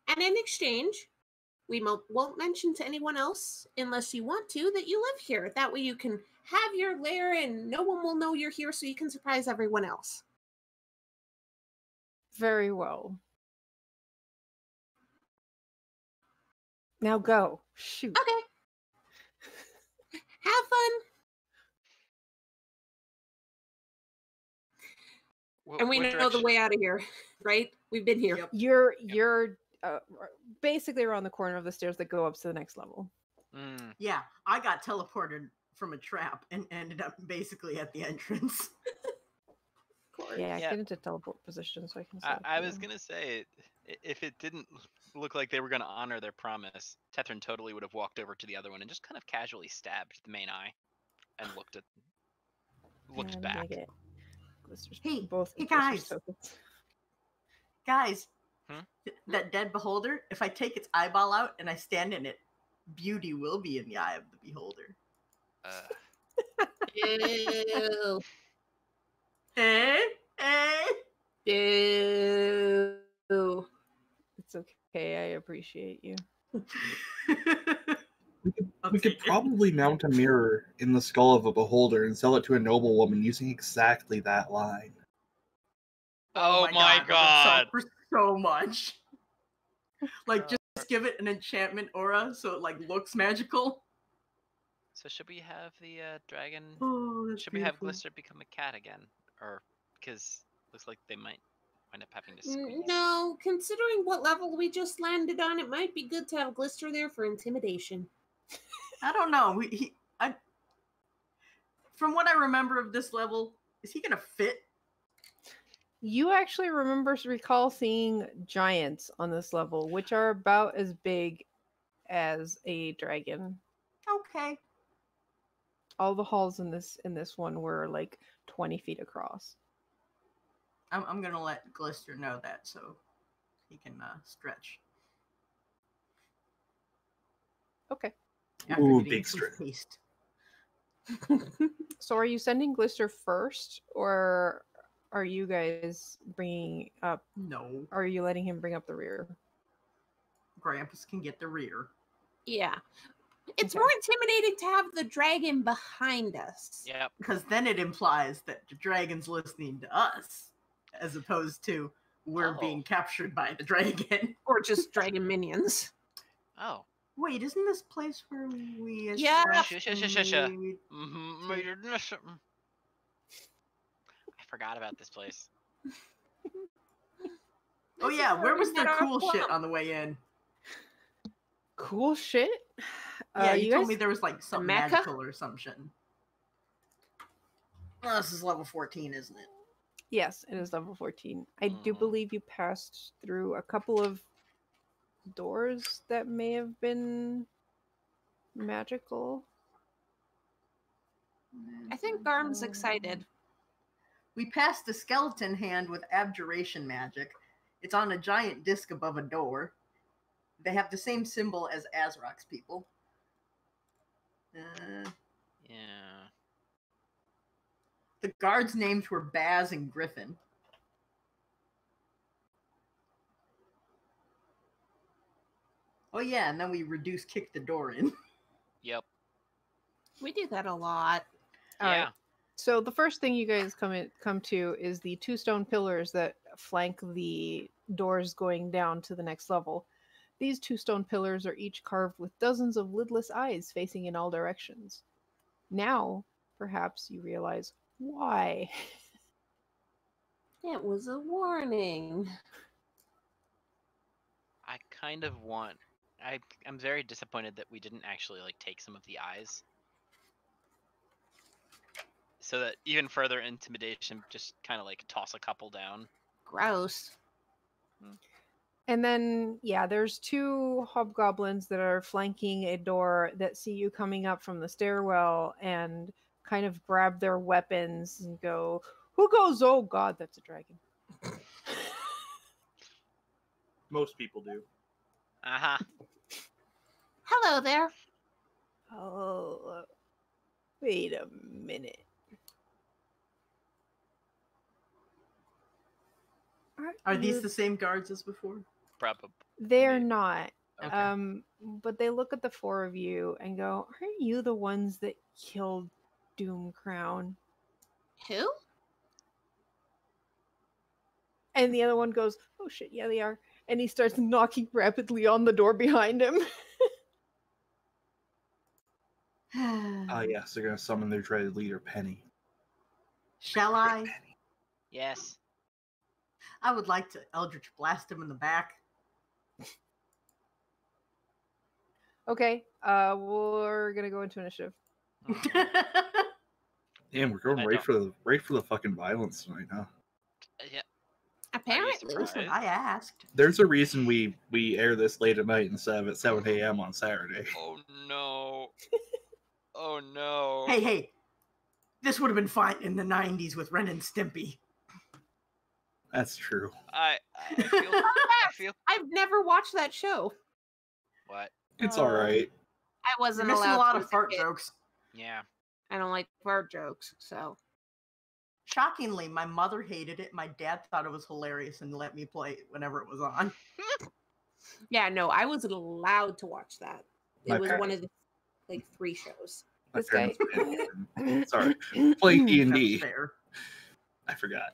And in exchange, we mo- won't mention to anyone else, unless you want to, that you live here. That way you can have your lair and no one will know you're here so you can surprise everyone else. Very well. Now go. Shoot. Okay. [laughs] Have fun. Wh- And we what know the way out of here, right? We've been here. Yep. You're you're uh, basically around the corner of the stairs that go up to the next level. Mm, Yeah, I got teleported from a trap and ended up basically at the entrance. [laughs] Yeah, Yeah. get into teleport position so I can. I, I was gonna say, if it didn't look like they were gonna honor their promise, Tethrin totally would have walked over to the other one and just kind of casually stabbed the main eye, and looked at, looked Yeah, back. gonna get Glisters- Hey, both hey, guys. Guys, Hmm? th- that dead beholder, if I take its eyeball out and I stand in it, beauty will be in the eye of the beholder. Uh, Ew. [laughs] Eh? Eh? [laughs] Ew. It's okay. I appreciate you. [laughs] We could, we could probably mount a mirror in the skull of a beholder and sell it to a noblewoman using exactly that line. oh, my that would god! For so much. [laughs] Like just give it an enchantment aura so it like looks magical. So should we have the uh, dragon? Oh, that's should we have. Glister become a cat again, or because looks like they might wind up having to squeeze? No, considering what level we just landed on, it might be good to have Glister there for intimidation. I don't know. We, he, I, from what I remember of this level, is he gonna fit? You actually remember recall seeing giants on this level, which are about as big as a dragon. Okay. All the halls in this in this one were like twenty feet across. I'm, I'm gonna let Glister know that so he can uh, stretch. Okay. after Ooh, big stretch. [laughs] So are you sending Glister first, or are you guys bringing up? No, Are you letting him bring up the rear? Grampus can get the rear. Yeah. It's Okay. more intimidating to have the dragon behind us. Yep. because then it implies that the dragon's listening to us as opposed to we're Oh. being captured by the dragon [laughs] Or just dragon minions. Oh. wait isn't this place where we Yeah. established Shush, shush, shush, shush. Mm-hmm. I forgot about this place. [laughs] Oh yeah, where where was the cool shit plum. on the way in? Cool shit. Yeah, Uh, you, told me there was like some Mecca? magical or some shit. Oh, this is level 14, isn't it? Yes, it is level 14. I do Mhm. believe you passed through a couple of doors that may have been magical. I think Garm's excited. We passed a skeleton hand with abjuration magic. It's on a giant disc above a door. They have the same symbol as Azrock's people. Uh, Yeah. The guards' names were Baz and Griffin. Oh yeah, and then we reduce kick the door in. [laughs] Yep. We do that a lot. All right. yeah. So the first thing you guys come in, come to is the two stone pillars that flank the doors going down to the next level. These two stone pillars are each carved with dozens of lidless eyes facing in all directions. Now, perhaps you realize why. It was a warning. I kind of want. I I'm very disappointed that we didn't actually like take some of the eyes. So that even further intimidation, just kind of like toss a couple down. Gross. Hmm. And then, yeah, there's two hobgoblins that are flanking a door that see you coming up from the stairwell and kind of grab their weapons and go, Who goes? Oh, God, that's a dragon. Most people do. Uh huh. Hello there. Oh, wait a minute. Are these the same guards as before? Probably. They're not. Okay. Um, but they look at the four of you and go, "Aren't you the ones that killed Doom Crown?" Who? And the other one goes, "Oh shit, yeah, they are." And he starts knocking rapidly on the door behind him. [sighs] Ah, yes, they're gonna summon their dreaded leader, Penny. Shall I? Penny. Yes. I would like to Eldritch blast him in the back. okay, uh, we're gonna go into initiative. [laughs] Damn, we're going I right don't- for the right for the fucking violence tonight, huh? yeah. Apparently. surprised? I asked. There's a reason we we air this late at night instead of at 7 a.m. on Saturday. [laughs] Oh no. oh no. Hey, hey. This would have been fine in the 90s with Ren and Stimpy. That's true. I I feel, [laughs] I feel I've never watched that show. what? It's Um, all right. I You're wasn't missing allowed a lot to of fart it. jokes. Yeah. I don't like fart jokes, so Shockingly, my mother hated it. My dad thought it was hilarious and let me play it whenever it was on. [laughs] yeah, no, I wasn't allowed to watch that. It My was par- one of the like three shows. My this guy- [laughs] Sorry, play D and That's D. I forgot.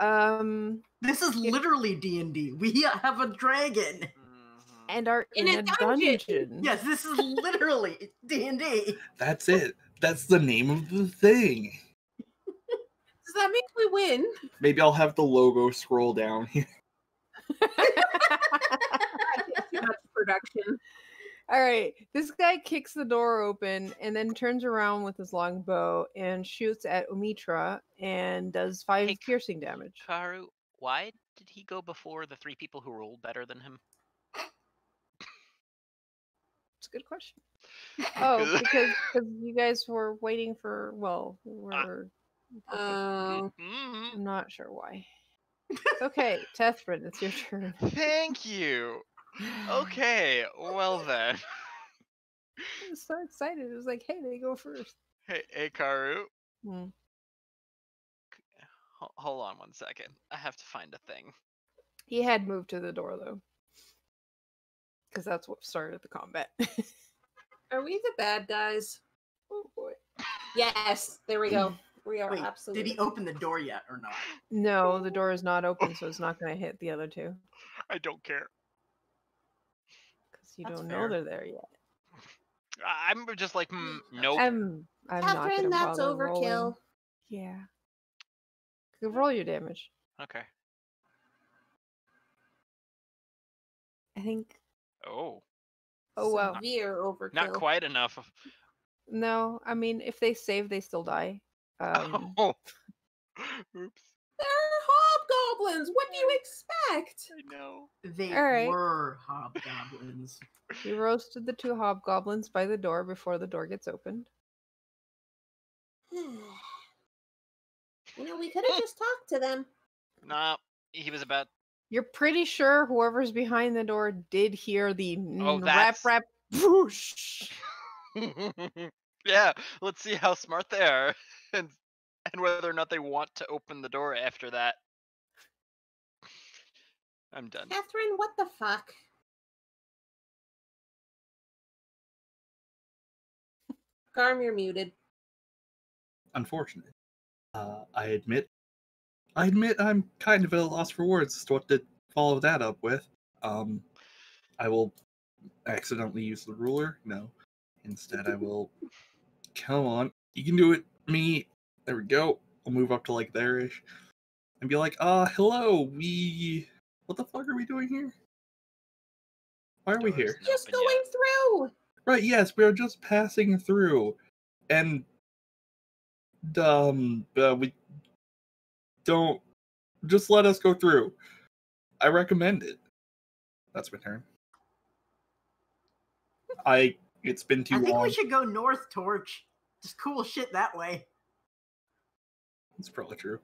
Um, This is literally D&D. We have a dragon. Mhm. and are In in, a a dungeon. dungeon. Yes, this is literally D&D. That's it. That's the name of the thing. Does that mean we win? Maybe I'll have the logo scroll down here. Too [laughs] much production. All right, this guy kicks the door open and then turns around with his long bow and shoots at Omitra and does five Hey, K- piercing damage. Karu, why did he go before the three people who rolled better than him? A good question. [laughs] Oh, [laughs] because because you guys were waiting for well, we're Oh, Mhm. I'm not sure why. It's okay, [laughs] Tethrin, it's your turn. Thank you. Okay, well then. I was so excited. It was like, hey, they go first. Hey, hey Karu. Hmm. Ho- hold on one second. I have to find a thing. He had moved to the door though, because that's what started the combat. are we the bad guys? Oh boy. Yes, there we go. We are Wait, absolutely. Did he open the door yet or not? No, the door is not open, so it's not going to hit the other two. I don't care. Because you that's don't fair. know they're there yet. I'm just like, mm, nope. I'm, I'm Catherine, not that's overkill. Rolling. Yeah. Roll your damage. Okay. I think Oh, Oh wow. Severe overkill. not quite enough. No, I mean if they save, they still die. Um, [laughs] Oh. [laughs] [laughs] Oops. They're hobgoblins. What do you expect? I know. They Alright. were hobgoblins. We roasted the two hobgoblins by the door before the door gets opened. [sighs] you know, we could have just talked to them. Nah, he was about. You're pretty sure whoever's behind the door did hear the Oh, rap rap whoosh. [laughs] yeah, let's see how smart they are, [laughs] and and whether or not they want to open the door after that. I'm done. Catherine, what the fuck? Garm, you're muted. Unfortunate. Uh, I admit, I admit I'm kind of at a loss for words as to what to follow that up with. Um, I will accidentally use the ruler. No, instead I will. Come on, you can do it. Me. There we go. I'll move up to like there-ish, and be like, "Uh, hello. We. What the fuck are we doing here? Why are we here?" Just going yet. through. Right, yes, we are just passing through. And um uh, we don't just let us go through. I recommend it. That's my turn. I it's been too long. I think long. we should go north, Torch. Just cool shit that way. It's probably true.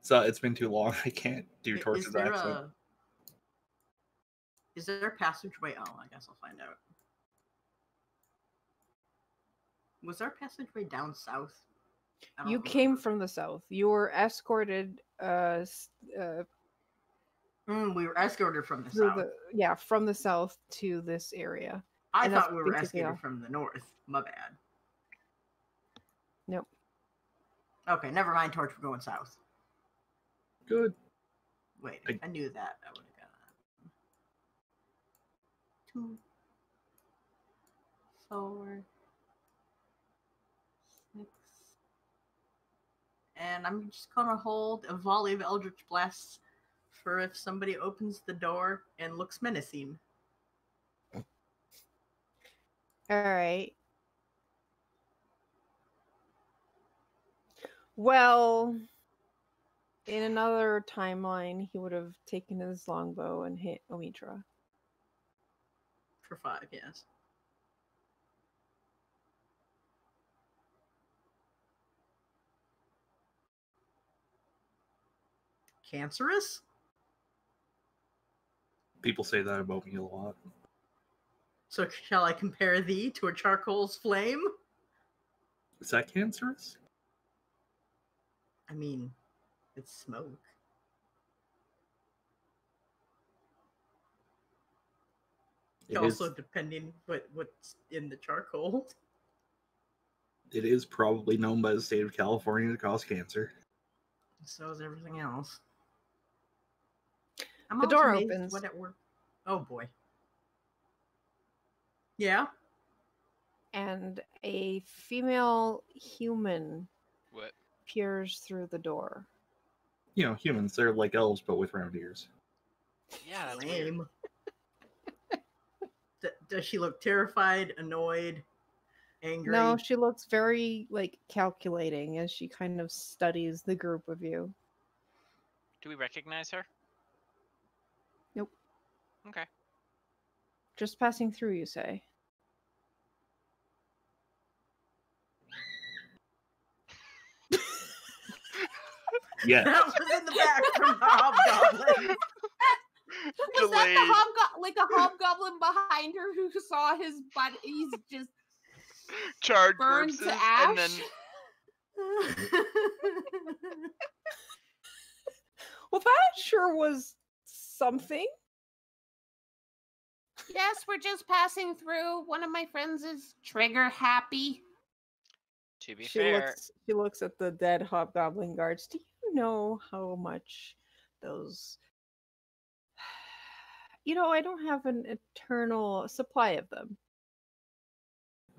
So uh, it's been too long. [laughs] I can't do torches is there accent. a is there a passageway? Oh, I guess I'll find out. Was there a passageway down south? I You don't came from the south. You were escorted uh, uh Mm, we were escorted from the south. the yeah from the south to this area. I and thought we were basically escorted all. from the north. My bad. Nope. Okay, never mind. Torch, we're going south. Good. Wait, I- I, knew that. I would have gone. two, four, six, and I'm just gonna hold a volley of Eldritch blasts for if somebody opens the door and looks menacing. All right. Well, in another timeline, he would have taken his longbow and hit Omitra. For five, yes. Cancerous? People say that about me a lot. So shall I compare thee to a charcoal's flame? Is that cancerous? I mean, it's smoke. It also, is- depending what what's in the charcoal. it is probably known by the state of California to cause cancer. So is everything else. I'm The door opens. What it work. Oh boy. Yeah. And a female human What? peers through the door. You know, humans, they're like elves but with round ears. Yeah, that's. Lame. D- does she look terrified, annoyed, angry? No, she looks very like calculating as she kind of studies the group of you. Do we recognize her? Nope. Okay. Just passing through, you say. Yeah. that was in the back from the hobgoblin. [laughs] Was that the hobgo- like a hobgoblin behind her who saw his butt? He's just Charred burned to ash. and then [laughs] Well, that sure was something. Yes, we're just passing through. One of my friends is trigger happy. to be she fair, looks she looks at the dead hobgoblin guards. Do you know how much those [sighs] You know, I don't have an eternal supply of them.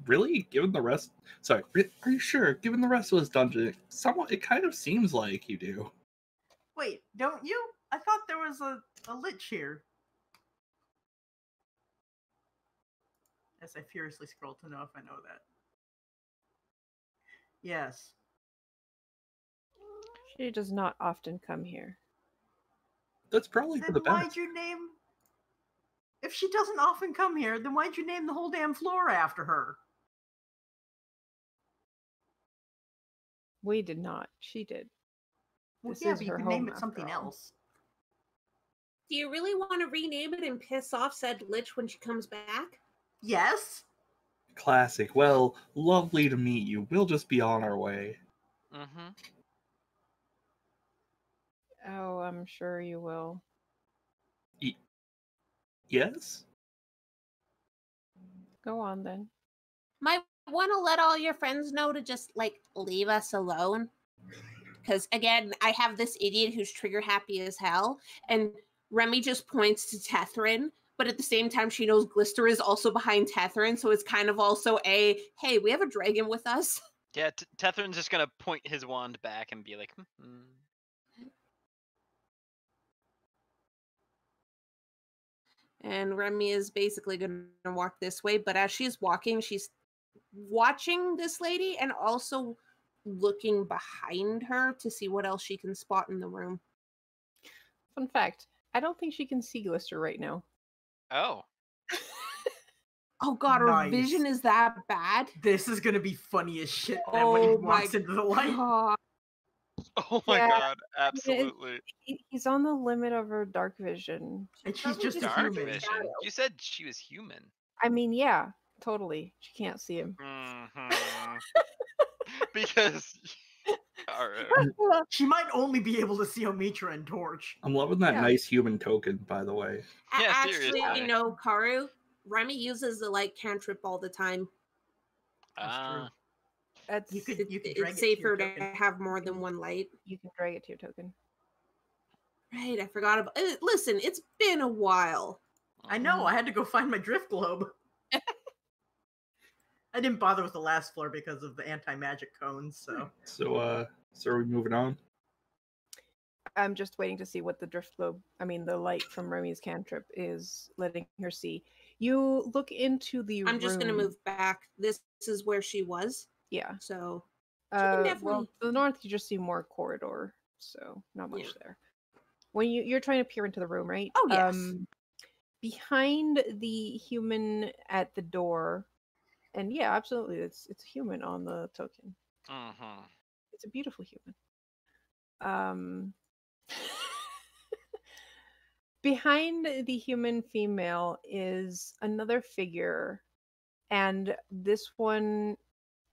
Really? Given the rest sorry, are you sure? Given the rest of this dungeon, somewhat it kind of seems like you do. Wait, don't you? I thought there was a, a lich here. As I furiously scroll to know if I know that. Yes. She does not often come here. That's probably for Then the why'd best. you name? If she doesn't often come here, then why'd you name the whole damn floor after her? We did not. She did. Well, This yeah, is but you can name it something all. else. Do you really want to rename it and piss off said lich when she comes back? Yes. Classic. Well, lovely to meet you. We'll just be on our way. Mm-hmm. Oh, I'm sure you will. Yes? Go on then. Might want to let all your friends know to just like leave us alone. Because again, I have this idiot who's trigger happy as hell, and Remy just points to Tethrin, but at the same time, she knows Glister is also behind Tethrin, so it's kind of also a hey, we have a dragon with us. Yeah, T- Tethrin's just gonna point his wand back and be like, hmm. And Remy is basically going to walk this way, but as she's walking, she's watching this lady and also looking behind her to see what else she can spot in the room. Fun fact I don't think she can see Glister right now. Oh. [laughs] Oh god, her Nice. vision is that bad. This is gonna be funny as shit then when he Oh my walks into the light. God. Oh my Yeah, god, absolutely. He- He's on the limit of her dark vision. And she's just a Dark human. vision. You said she was human. I mean, yeah, totally. She can't see him. Mhm. [laughs] because. Alright. She might only be able to see Omitra and Torch. I'm loving that Yeah. nice human token, by the way. Yeah, Actually, seriously. you know, Karu, Remy uses the light cantrip all the time. That's true. Ah, That's You could you could drag it's it to safer to have more than one light. you can drag it to your token. Right, I forgot about. Uh, listen, it's been a while. I know. I had to go find my drift globe. I didn't bother with the last floor because of the anti magic cones. So So, uh, so are we moving on? I'm just waiting to see what the drift globe, I mean, the light from Remy's cantrip is letting her see. You look into the I'm just gonna move back. This is where she was, Yeah. so Uh, well, to the north, you just see more corridor, so not much Yeah. there. When you you're trying to peer into the room, right? Oh, yes. behind the human at the door, and yeah, absolutely, it's it's a human on the token. mhm. It's a beautiful human. Um, [laughs] behind the human female is another figure, and this one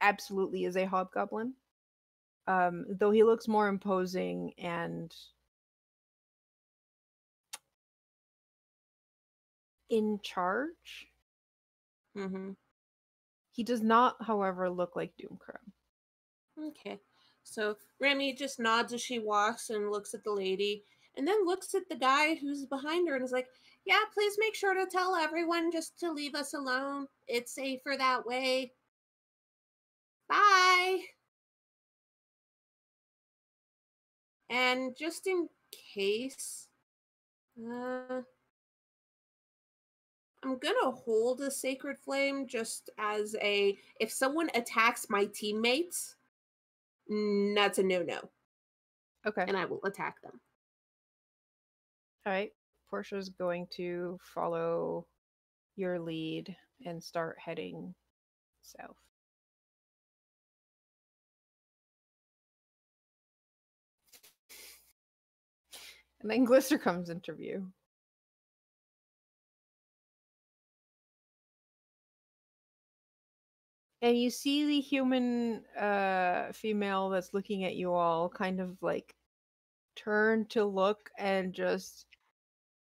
absolutely is a hobgoblin. Um, though he looks more imposing and in charge. hmm He does not, however, look like Doomcrab. okay. So Remy just nods as she walks and looks at the lady, and then looks at the guy who's behind her and is like, "Yeah, please make sure to tell everyone just to leave us alone. It's safer that way. Bye." And just in case, uh, I'm gonna hold a sacred flame just as a if someone attacks my teammates, mm, that's a no no, Okay. and I will attack them. All right. Portia's going to follow your lead and start heading south. And then Glister comes into view. And you see the human uh female that's looking at you all kind of like turn to look and just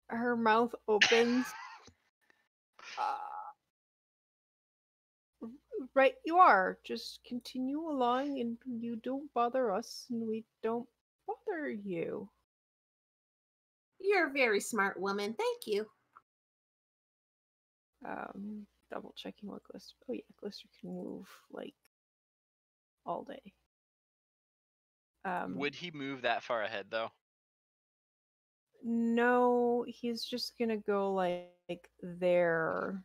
her mouth opens. Uh, right, you are. Just continue along and you don't bother us and we don't bother you. You're a very smart woman. Thank you. Um, double checking what Glister. Oh, yeah, Glister can move like all day. Um, Would he move that far ahead though? No, he's just gonna go like there.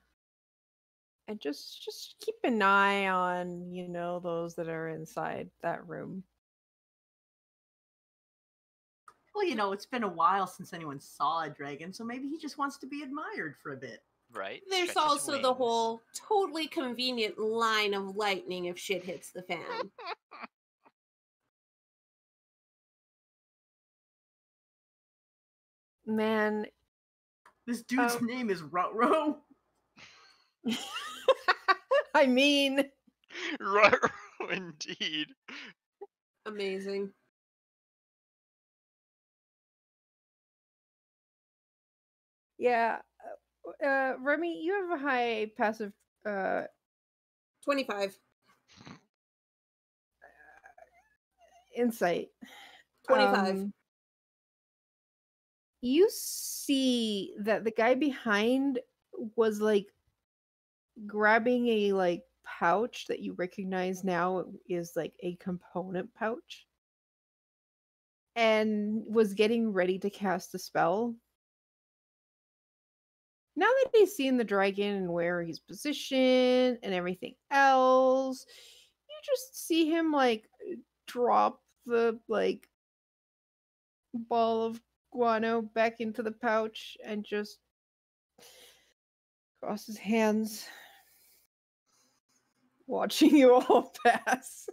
and just just keep an eye on you know those that are inside that room. Well, you know, it's been a while since anyone saw a dragon, so maybe he just wants to be admired for a bit. Right. There's stretch his also the whole totally convenient line of lightning if shit hits the fan. [laughs] Man, This dude's Oh. name is Rutro. [laughs] I mean, Right, indeed. Amazing. yeah. Uh, Remy, you have a high passive uh 25. insight. 25. Um, you see that the guy behind was like grabbing a like pouch that you recognize now is like a component pouch and was getting ready to cast a spell. Now that he's seen the dragon and where he's positioned and everything else, you just see him like drop the like ball of guano back into the pouch and just cross his hands watching [laughs] you all pass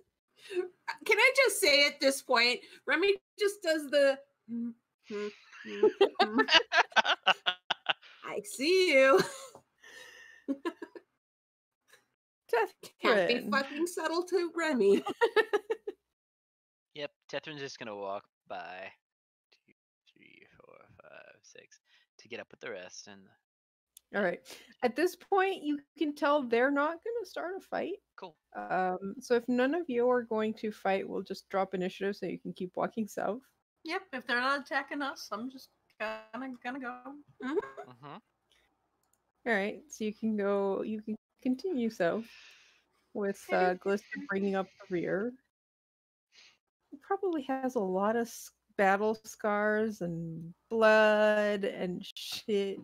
uh, Can I just say at this point, Remy just does the. Mm, mm, mm, [laughs] "Mm, mm, mm, mm, I see you. [laughs] Can't be fucking subtle to Remy. [laughs] Yep, Tethrin's just gonna walk by two, three, four, five, six to get up with the rest and all right at this point you can tell they're not going to start a fight cool. um so if none of you are going to fight we'll just drop initiative so you can keep walking south Yep, if they're not attacking us, I'm just gonna gonna go. Mm-hmm. all right so you can go you can continue so with uh glister bringing up the rear He probably has a lot of battle scars and blood and shit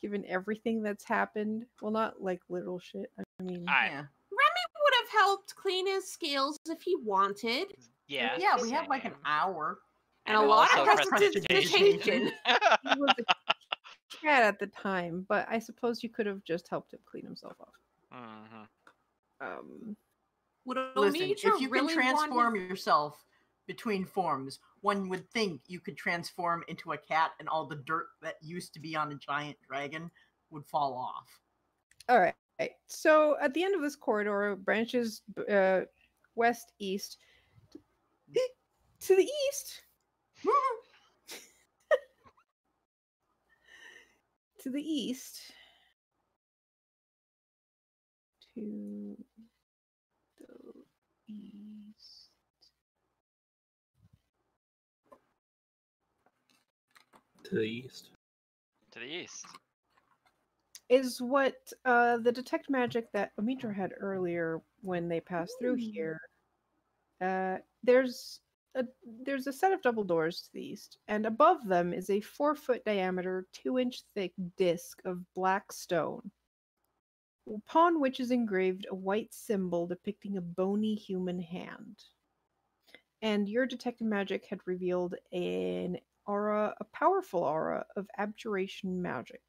given everything that's happened well not like little shit i mean I- yeah, Remy would have helped clean his scales if he wanted. Yeah. yeah, we have like an hour. And a lot of also prestidigitation. [laughs] he was a cat at the time but i suppose you could have just helped him clean himself off Mhm. um Would Listen, Omitra if you really can transform his- yourself between forms, one would think you could transform into a cat, and all the dirt that used to be on a giant dragon would fall off. All right. So at the end of this corridor, branches uh, west east. To the east, [laughs] to the east, to the east. To the east. To the east. is what uh, the detect magic that Omitra had earlier when they passed through here. Uh, there's a there's a set of double doors to the east, and above them is a four foot diameter, two inch thick disc of black stone, upon which is engraved a white symbol depicting a bony human hand. And your detective magic had revealed an aura, a powerful aura of abjuration magic.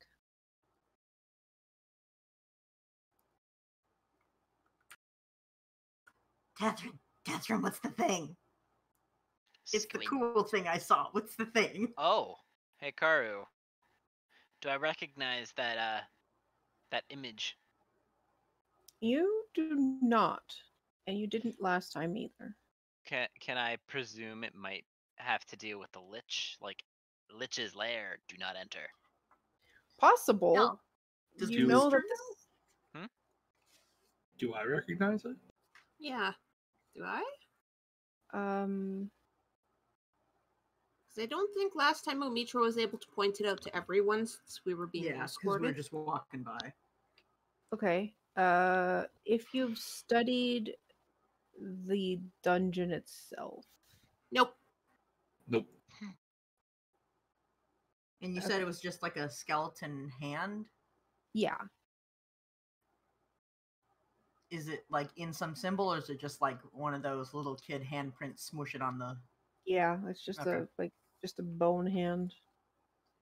Catherine, Catherine, what's the thing? It's the cool thing I saw. What's the thing? Oh, hey Karu. Do I recognize that uh that image? You do not, and you didn't last time either. Can can I presume it might have to deal with the lich? Like lich's lair, do not enter. Possible. No. Does you know that Glister this, Do I recognize it? Yeah. Do I? um, Because I don't think last time Omitra was able to point it out to everyone since we were being Yeah, escorted. we're just walking by. okay. Uh, if you've studied the dungeon itself, Nope. Nope. [laughs] And you Okay. said it was just like a skeleton hand. yeah. is it like in some symbol or is it just like one of those little kid handprints smush it on the Yeah, it's just Okay. a like just a bone hand.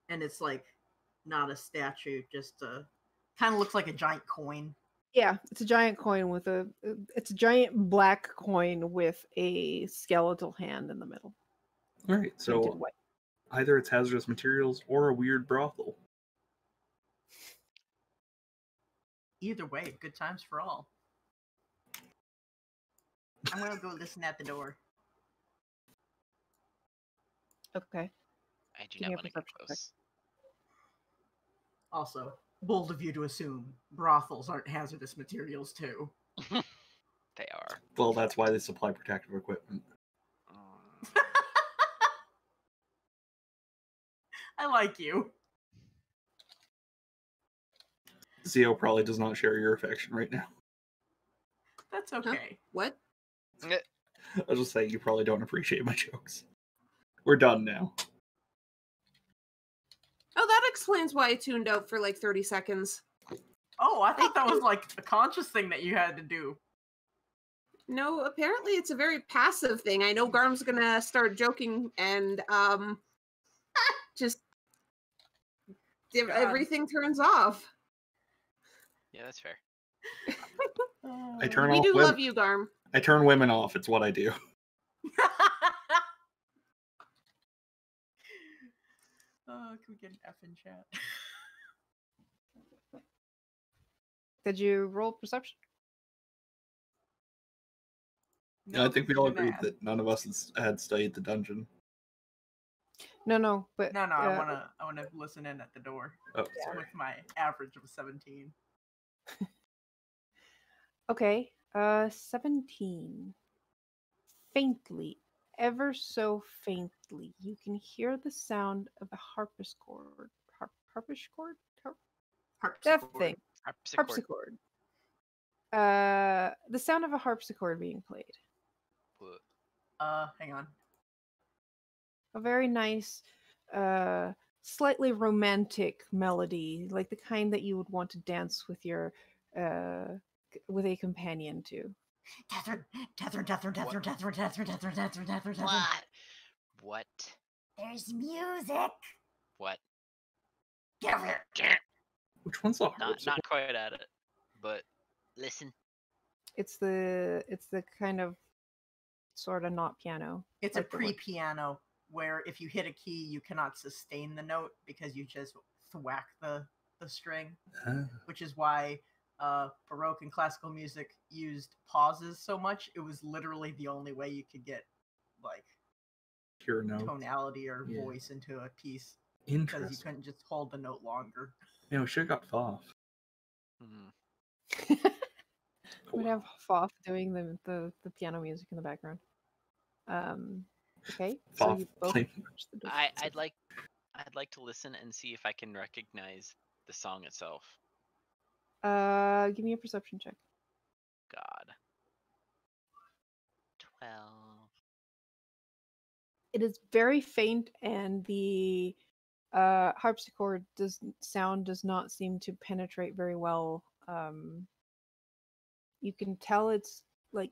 and it's like not a statue, just a kind of looks like a giant coin. Yeah, it's a giant coin with a it's a giant black coin with a skeletal hand in the middle. All right, so either it's hazardous materials or a weird brothel. Either way, good times for all. I'm gonna go listen at the door. Okay. I do Give not want to get perception check. close. Also, bold of you to assume brothels aren't hazardous materials too. [laughs] They are. Well, that's why they supply protective equipment. [laughs] I like you. Zio probably does not share your affection right now. That's okay. What? Eh, I was just saying you probably don't appreciate my jokes. We're done now. Oh, that explains why I tuned out for like 30 seconds. Oh, I thought that was like a conscious thing that you had to do. No, apparently it's a very passive thing. I know Garm's gonna start joking and um [laughs] just God. everything turns off. Yeah, that's fair. [laughs] I turn We off do women. love you, Garm. I turn women off. It's what I do. Oh, can we get an F in chat? Did you roll perception? No, I think we all did agreed that none of us has- had studied the dungeon. No, no, but No, no, I uh, wanna, I wanna listen in at the door Oh, sorry. with my average of seventeen. [laughs] Okay, uh, 17. Faintly, ever so faintly, you can hear the sound of a harpsichord. Harp, harpsichord? Harp, that Harpsichord. thing. Harpsichord. Harpsichord. Uh, the sound of a harpsichord being played. Uh, hang on. A very nice, uh, slightly romantic melody, like the kind that you would want to dance with your, uh, with a companion to. Catherine, Catherine, Catherine, Catherine, Catherine, Catherine, Catherine, Catherine, Catherine, Catherine. What? What? There's music. What? Get over here. Damn. Which one's the Not not quite at it, but listen. It's the, it's the kind of, sort of not piano. It's Like a pre-piano where if you hit a key, you cannot sustain the note because you just thwack the the string. Ah, which is why uh, Baroque and classical music used pauses so much. It was literally the only way you could get like pure note. tonality or Yeah. voice into a piece because you couldn't just hold the note longer. Yeah, we should have got Foff. Hmm. We'd have Foff doing the, the the piano music in the background. Um. Okay. So Foff you both playing- approach the door. I I'd like I'd like to listen and see if I can recognize the song itself. Uh, give me a perception check. God. Twelve. It is very faint, and the uh, harpsichord does sound does not seem to penetrate very well. Um, you can tell it's like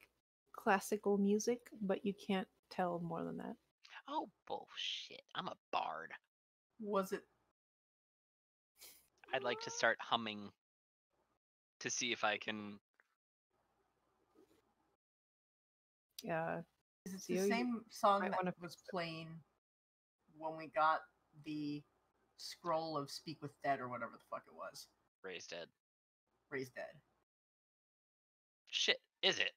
classical music, but you can't tell more than that. Oh bullshit! I'm a bard. Was it? I'd like to start humming to see if I can. Yeah. Is it the you same song might that wanna was playing when we got the scroll of Speak with Dead or whatever the fuck it was? Raise dead. Raise Dead. Shit, is it?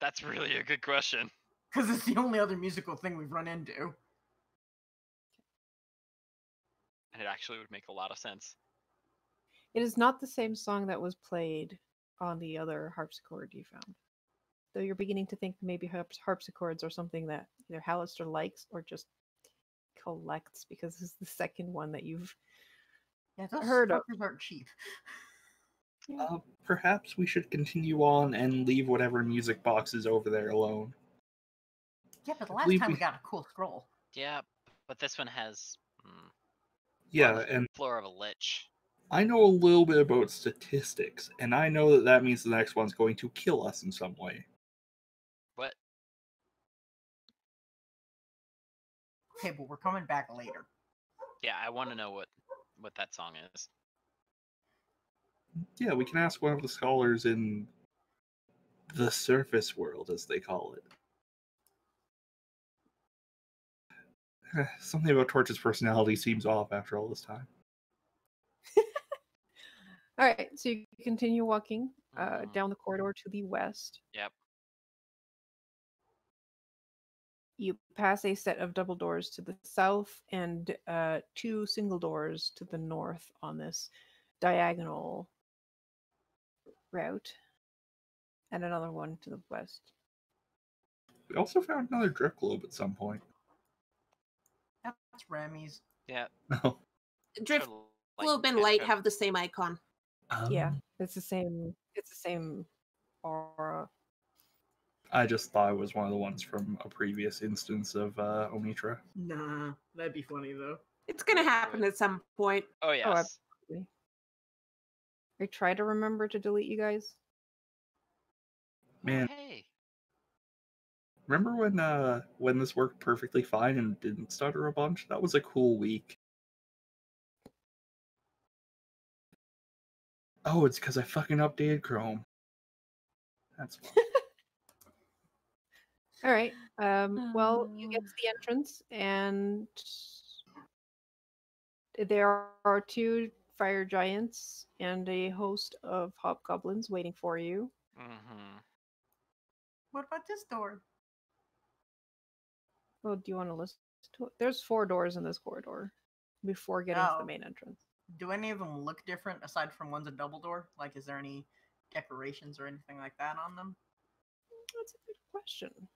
That's [laughs] really a good question. Because it's the only other musical thing we've run into. And it actually would make a lot of sense. It is not the same song that was played on the other harpsichord you found. Though you're beginning to think maybe harps- harpsichords are something that either Halaster likes or just collects because this is the second one that you've Yeah, those Heard of. fuckers aren't cheap. Uh, perhaps we should continue on and leave whatever music box is over there alone. Yeah, but the last time we we- got a cool scroll. Yeah, but this one has mm, Yeah, on and floor of a lich. I know a little bit about statistics, and I know that that means the next one's going to kill us in some way. Okay, but we're coming back later. Yeah, I want to know what what that song is. Yeah, we can ask one of the scholars in the surface world, as they call it. Something about Torch's personality seems off after all this time. [laughs] All right, so you continue walking uh, Mhm. down the corridor to the west. Yep. You pass a set of double doors to the south and uh, two single doors to the north on this diagonal route, and another one to the west. We also found another drift globe at some point. That's Remy's. Yeah. [laughs] Drift Globe and Light have the same icon. Yeah, um, it's the same. It's the same aura. I just thought it was one of the ones from a previous instance of uh, Omitra. Nah, that'd be funny though. It's gonna happen at some point. Oh yes. I try to remember to delete you guys. Man, Hey. remember when uh when this worked perfectly fine and didn't stutter a bunch? That was a cool week. Oh, it's because I fucking updated Chrome. That's why. [laughs] All right. Um, well, you get to the entrance, and there are two fire giants and a host of hobgoblins waiting for you. Mm-hmm. What about this door? Well, do you want to listen to it? There's four doors in this corridor before getting to Oh. the main entrance. Do any of them look different aside from one's a double door? Like, is there any decorations or anything like that on them? That's a good question.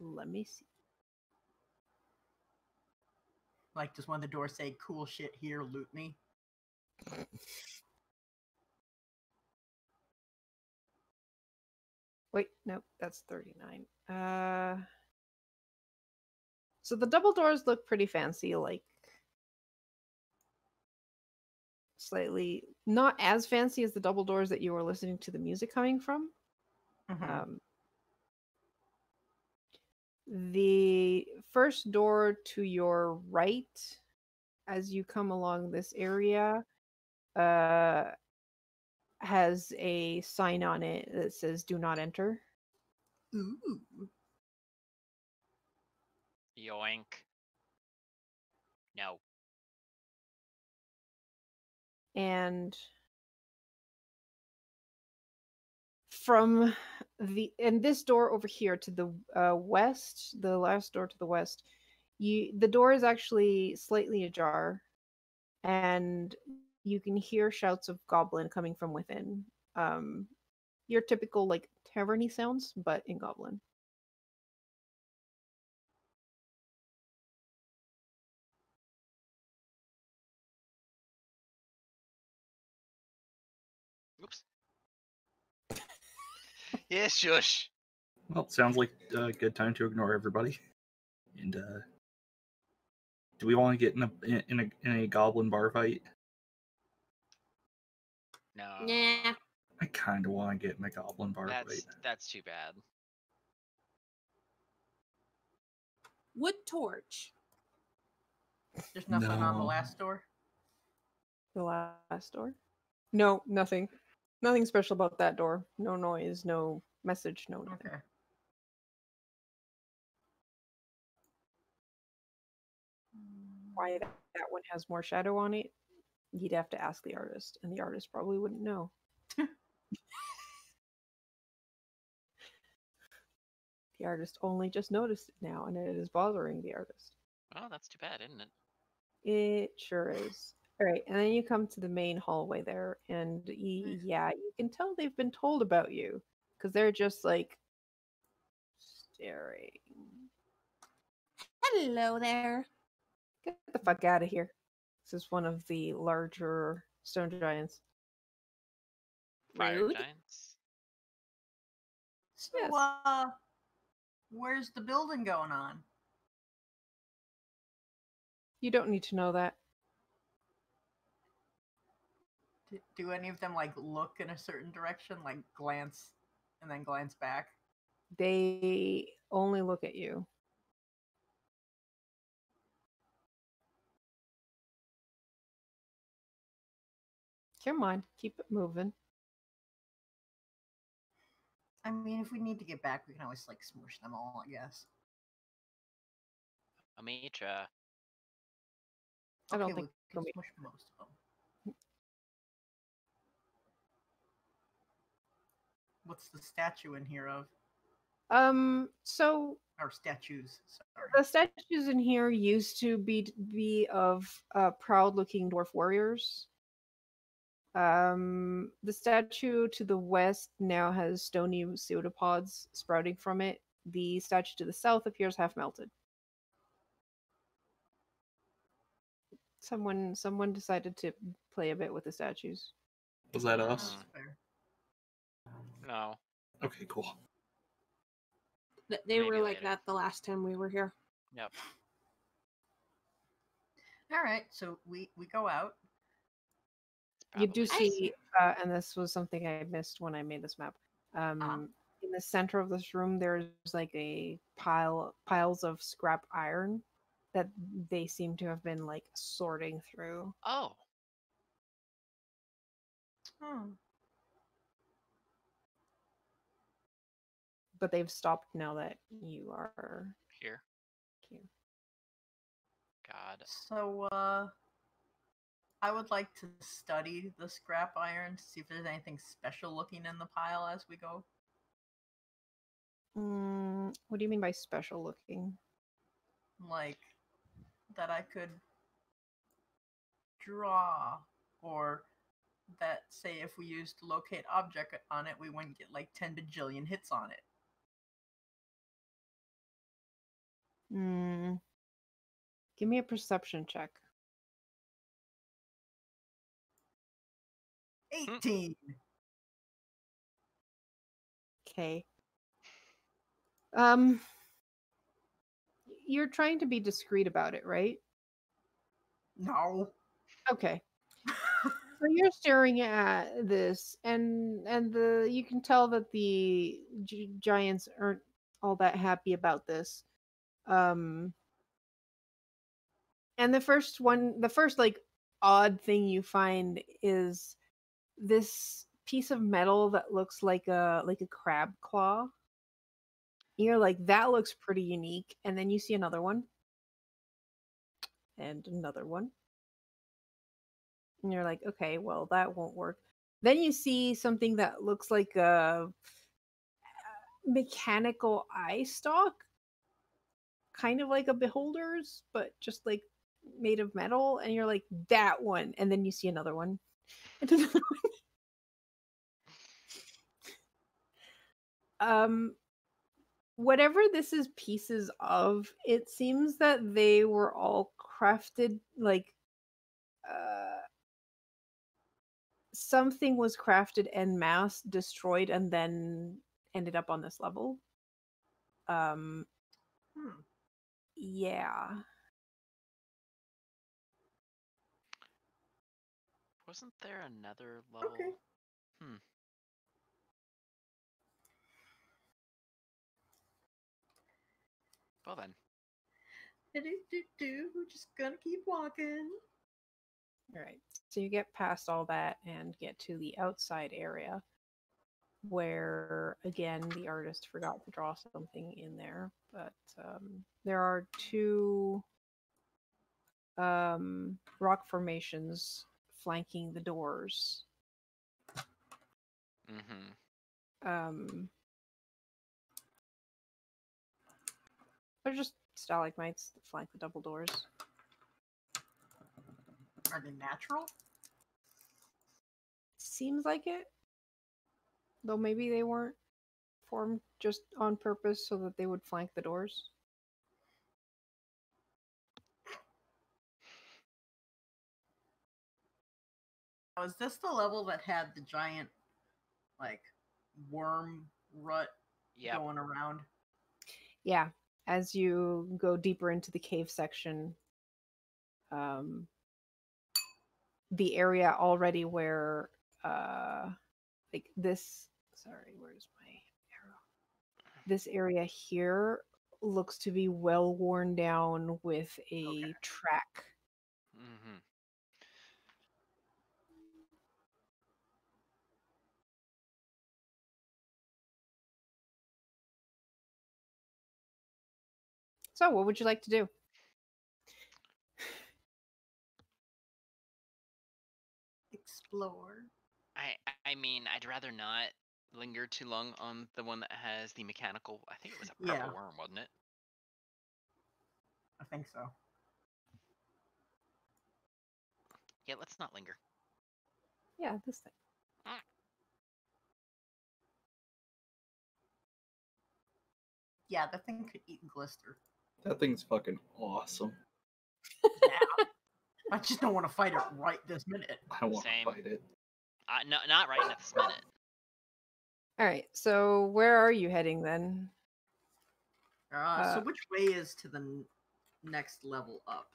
Let me see. Like, does one of the doors say "cool shit here, loot me"? Wait, nope, that's 39. Uh So the double doors look pretty fancy, like slightly not as fancy as the double doors that you were listening to the music coming from. Mhm. Um the first door to your right as you come along this area uh has a sign on it that says do not enter Ooh. Yoink. No. and from the and this door over here to the uh, west the last door to the west you the door is actually slightly ajar and you can hear shouts of goblin coming from within. Um your typical like taverny sounds but in goblin [laughs] yes, shush. Well, it sounds like a good time to ignore everybody. And uh do we want to get in a in- in a in a goblin bar fight? No. Nah. I kind of want to get in a goblin bar That's fight. that's too bad. Wood torch. There's nothing on the last door. the last door no nothing nothing special about that door no noise no message no nothing Okay. why that, that one has more shadow on it, you'd have to ask the artist, and the artist probably wouldn't know. [laughs] the artist only just noticed it now, and it is bothering the artist. Oh, that's too bad, isn't it? It sure is. All right, and then you come to the main hallway there, and y- yeah, you can tell they've been told about you because they're just like staring. Hello there. Get the fuck out of here. This is one of the larger stone giants. Fire Rude. giants. So, Yes. uh, where's the building going on? You don't need to know that. Do, do any of them like look in a certain direction, like glance and then glance back? They only look at you. Come on, keep it moving. I mean, if we need to get back, we can always like smush them all, I guess. Omitra. I don't Okay, think we can we- smush most of them. What's the statue in here of? Um, so Or statues? Sorry. the statues in here used to be be of uh, proud-looking dwarf warriors. Um, the statue to the west now has stony pseudopods sprouting from it. The statue to the south appears half melted. Someone someone decided to play a bit with the statues. Was that us? That's fair. No. Okay, cool. Th- They were like later. that the last time we were here. Yep. All right, so we we go out. You do Probably. see, uh, and this was something I missed when I made this map. Um, In the center of this room, there's like a pile piles of scrap iron that they seem to have been like sorting through. Oh. Hmm. But they've stopped now that you are Here. here. God. So uh I would like to study the scrap iron to see if there's anything special looking in the pile as we go. Mm, what do you mean by special looking? Like that I could draw or that say if we used locate object on it we wouldn't get like 10 bajillion hits on it. Mm, give me a perception check. 18. Okay. Um, you're trying to be discreet about it, right? No. Okay. [laughs] So you're staring at this, and and the you can tell that the gi- giants aren't all that happy about this. Um, and the first one, the first like odd thing you find is this piece of metal that looks like a like a crab claw. You're like that looks pretty unique, and then you see another one, and another one. And you're like, okay, well, that won't work. Then you see something that looks like a mechanical eye stalk, kind of like a beholder's, but just like made of metal. And you're like, that one. And then you see [laughs] another one. Um, whatever this is pieces of, it seems that they were all crafted like uh something was crafted en masse, destroyed, and then ended up on this level. Um, Hmm. Yeah. Wasn't there another level? Okay. Hmm. Well then. We're just gonna keep walking. All right. So you get past all that and get to the outside area where again the artist forgot to draw something in there, but um, there are two um, rock formations flanking the doors. Mm-hmm. Um, they're just stalagmites that flank the double doors. Are they natural? Seems like it. Though maybe they weren't formed just on purpose so that they would flank the doors. Now, is this the level that had the giant, like, worm rut Yeah. going around? Yeah, as you go deeper into the cave section, um, the area already where uh like this sorry where's my arrow this area here looks to be well worn down with a Okay. track hmm so what would you like to do Explore. I I mean, I'd rather not linger too long on the one that has the mechanical. I think it was a purple Yeah. worm, wasn't it? I think so. Yeah, let's not linger. yeah this thing Yeah, the thing could eat Glister. That thing's fucking awesome. I just don't want to fight it right this minute. I don't want Same. to fight it. Uh, no, not right at this [laughs] minute. All right so where are you heading then Uh, so Uh, which way is to the n- next level up?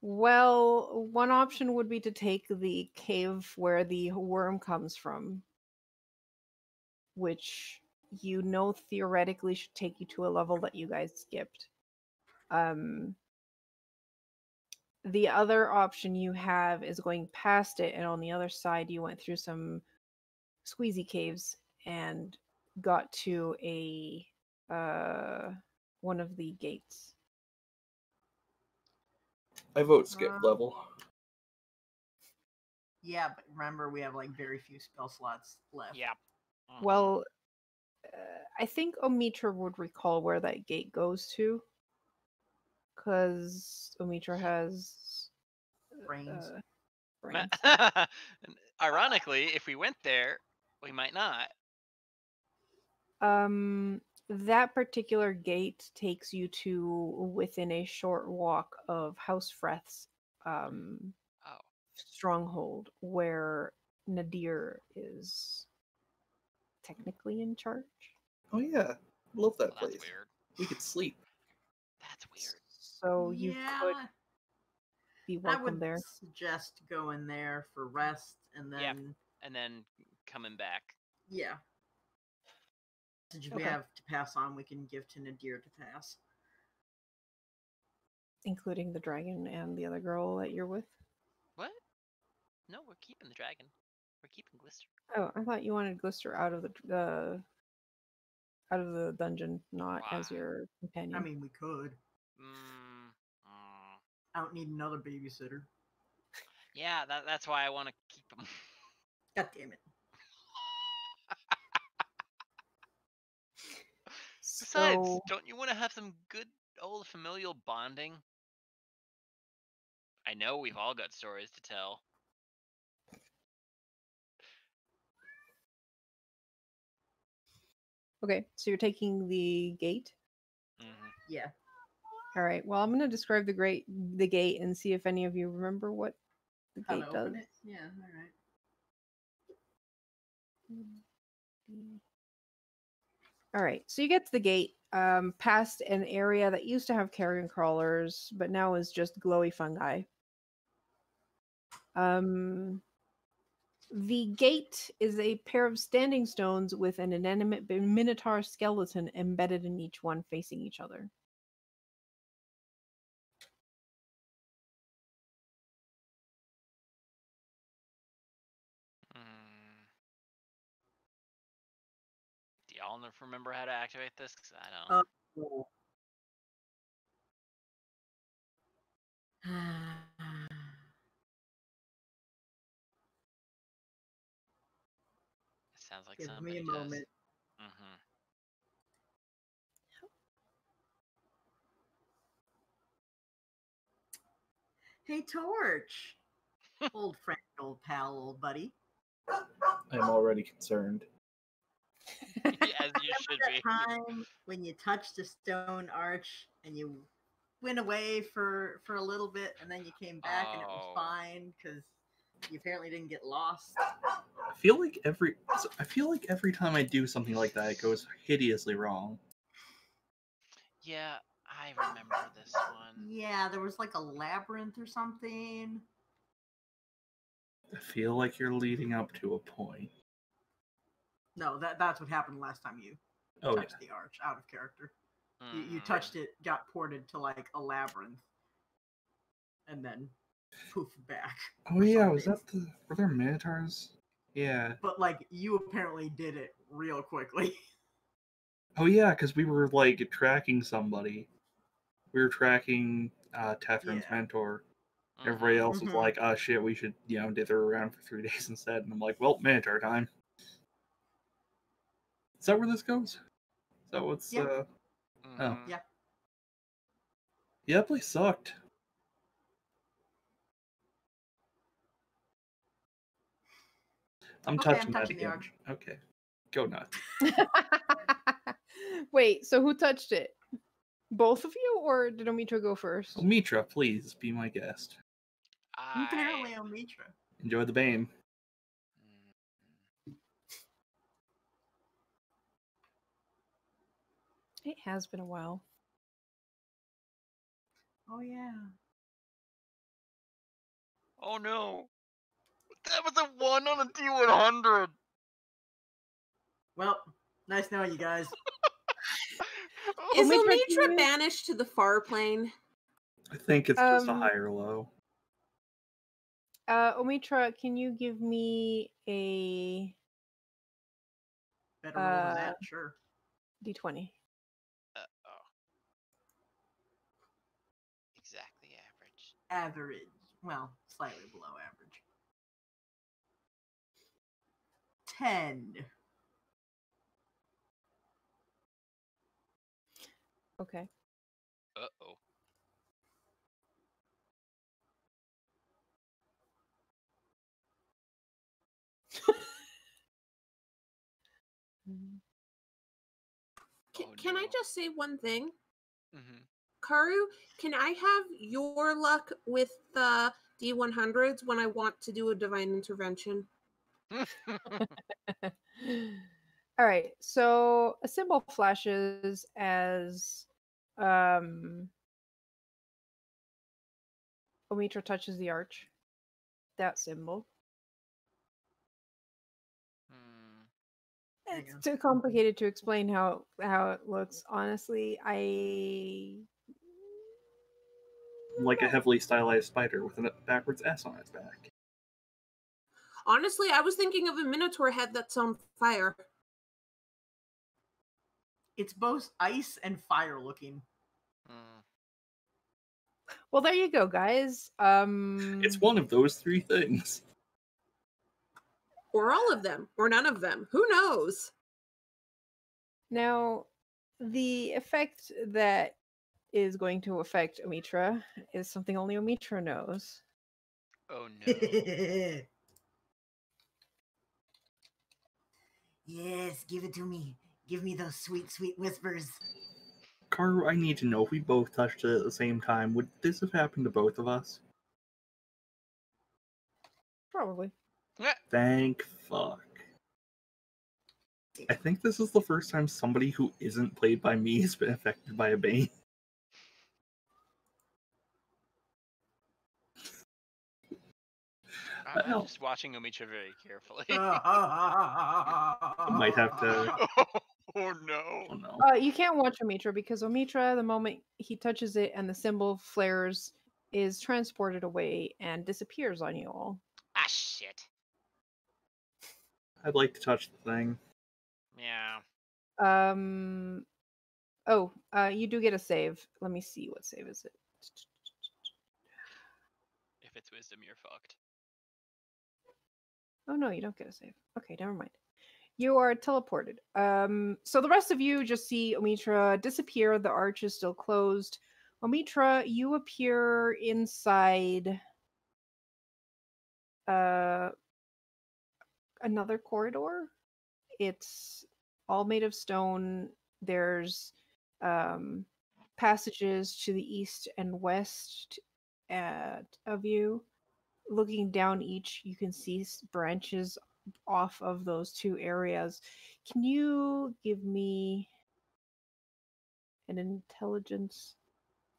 Well, one option would be to take the cave where the worm comes from, which you know theoretically should take you to a level that you guys skipped. Um, the other option you have is going past it, and on the other side, you went through some squeezy caves and got to a uh, one of the gates. I vote skip Um, level. Yeah, but remember we have like very few spell slots left. Yeah. Mhm. Well, uh, I think Omitra would recall where that gate goes to, because Omitra has Brains. uh, [laughs] brains. And Ironically, if we went there, we might not. Um, that particular gate takes you to within a short walk of House Freth's um, Oh. stronghold, where Nadir is technically in charge. Oh yeah, love that Well, that's place. weird. We could sleep. That's weird. So you could yeah, be I welcome would there. suggest going there for rest and Yeah. then And then coming back. yeah. Message we Okay. have to pass on, we can give to Nadir to pass. including the dragon and the other girl that you're with. What? No, we're keeping the dragon. We're keeping Glister. Oh, I thought you wanted Glister out of the the out of the dungeon, not as your companion. I mean, we could. Mm, mm. I don't need another babysitter. Yeah, that, that's why I want to keep him. God damn it. Besides, so don't you want to have some good old familial bonding? I know we've all got stories to tell. okay, so you're taking the gate. Mhm. Yeah. All right. Well, I'm going to describe the great the gate and see if any of you remember what the How gate does. Yeah, alright. All right, so you get to the gate, um, past an area that used to have carrion crawlers, but now is just glowy fungi. Um, the gate is a pair of standing stones with an inanimate minotaur skeleton embedded in each one, facing each other. Remember how to activate this? 'Cause I don't. Uh, [sighs] Cool. it sounds like Give me a does. moment. hmm Hey, Torch. [laughs] old friend, old pal, old buddy. I'm already concerned. [laughs] [laughs] As you should that be. time when you touched a stone arch and you went away for for a little bit and then you came back and it was Oh. fine because you apparently didn't get lost. I feel like every so I feel like every time I do something like that, it goes hideously wrong. Yeah, I remember this one. Yeah, there was like a labyrinth or something. I feel like you're leading up to a point. No, that that's what happened last time you Oh yeah. touched the arch out of character. You, you Mhm. touched it, got ported to like a labyrinth, and then poof back. Oh yeah, some was that the were there minotaurs? Yeah. But like you apparently did it real quickly. Oh yeah, because we were like tracking somebody. We were tracking uh Tethrin's Yeah. mentor. Everybody else was Mhm. like, oh shit, we should, you know, dither around for three [laughs] days instead. And I'm like, well, Minotaur time. Is that where this goes? Is that what's Yeah. uh Mhm. Yeah. yeah, that place sucked. I'm Okay, I'm touching that touching the again. arch. Okay. Go nuts. [laughs] Wait, so who touched it? Both of you, or did Omitra go first? Omitra, please be my guest. Apparently, I- Omitra. Enjoy the Bane. It has been a while. Oh yeah. Oh no. That was a one on a D100. Well, nice knowing you guys. [laughs] Is Omitra, can Omitra banished to the far plane? I think it's just a Um, high or low. Uh, Omitra, can you give me a Better roll than Uh, that, sure. d20? Uh oh. Exactly average. Average. Well, slightly below average. Ten. Okay. Uh oh. [laughs] Can, Oh, can I just say one thing? Mm-hmm. Karu, can I have your luck with the D100s when I want to do a divine intervention? [laughs] All right. So a symbol flashes as um Omitra touches the arch. That symbol. Hmm. It's too complicated to explain how how it looks. Honestly, I Like a heavily stylized spider with a backwards S on its back. Honestly, I was thinking of a Minotaur head that's on fire. It's both ice and fire looking. Hmm. well, there you go, guys. Um, It's one of those three things. Or all of them, or none of them. Who knows? Now, the effect that is going to affect Omitra is something only Omitra knows. Oh [laughs] no. yes, give it to me. Give me those sweet, sweet whispers. Karu, I need to know if we both touched it at the same time. Would this have happened to both of us? Probably. Thank fuck. I think this is the first time somebody who isn't played by me [laughs] has been affected by a bane. I'm just watching Omitra very carefully. [laughs] Might have to- [laughs] oh no. Oh no. Uh, you can't watch Omitra because Omitra, the moment he touches it and the symbol flares, is transported away and disappears on you all. Ah shit. I'd like to touch the thing. Yeah. Um. Oh, uh, you do get a save. Let me see. What save is it? If it's wisdom, you're fucked. Oh no, you don't get a save. Okay, never mind. You are teleported. Um, so the rest of you just see Omitra disappear. The arch is still closed. Omitra, you appear inside uh another corridor. It's all made of stone. There's um passages to the east and west at of you looking down each you can see branches off of those two areas can you give me an intelligence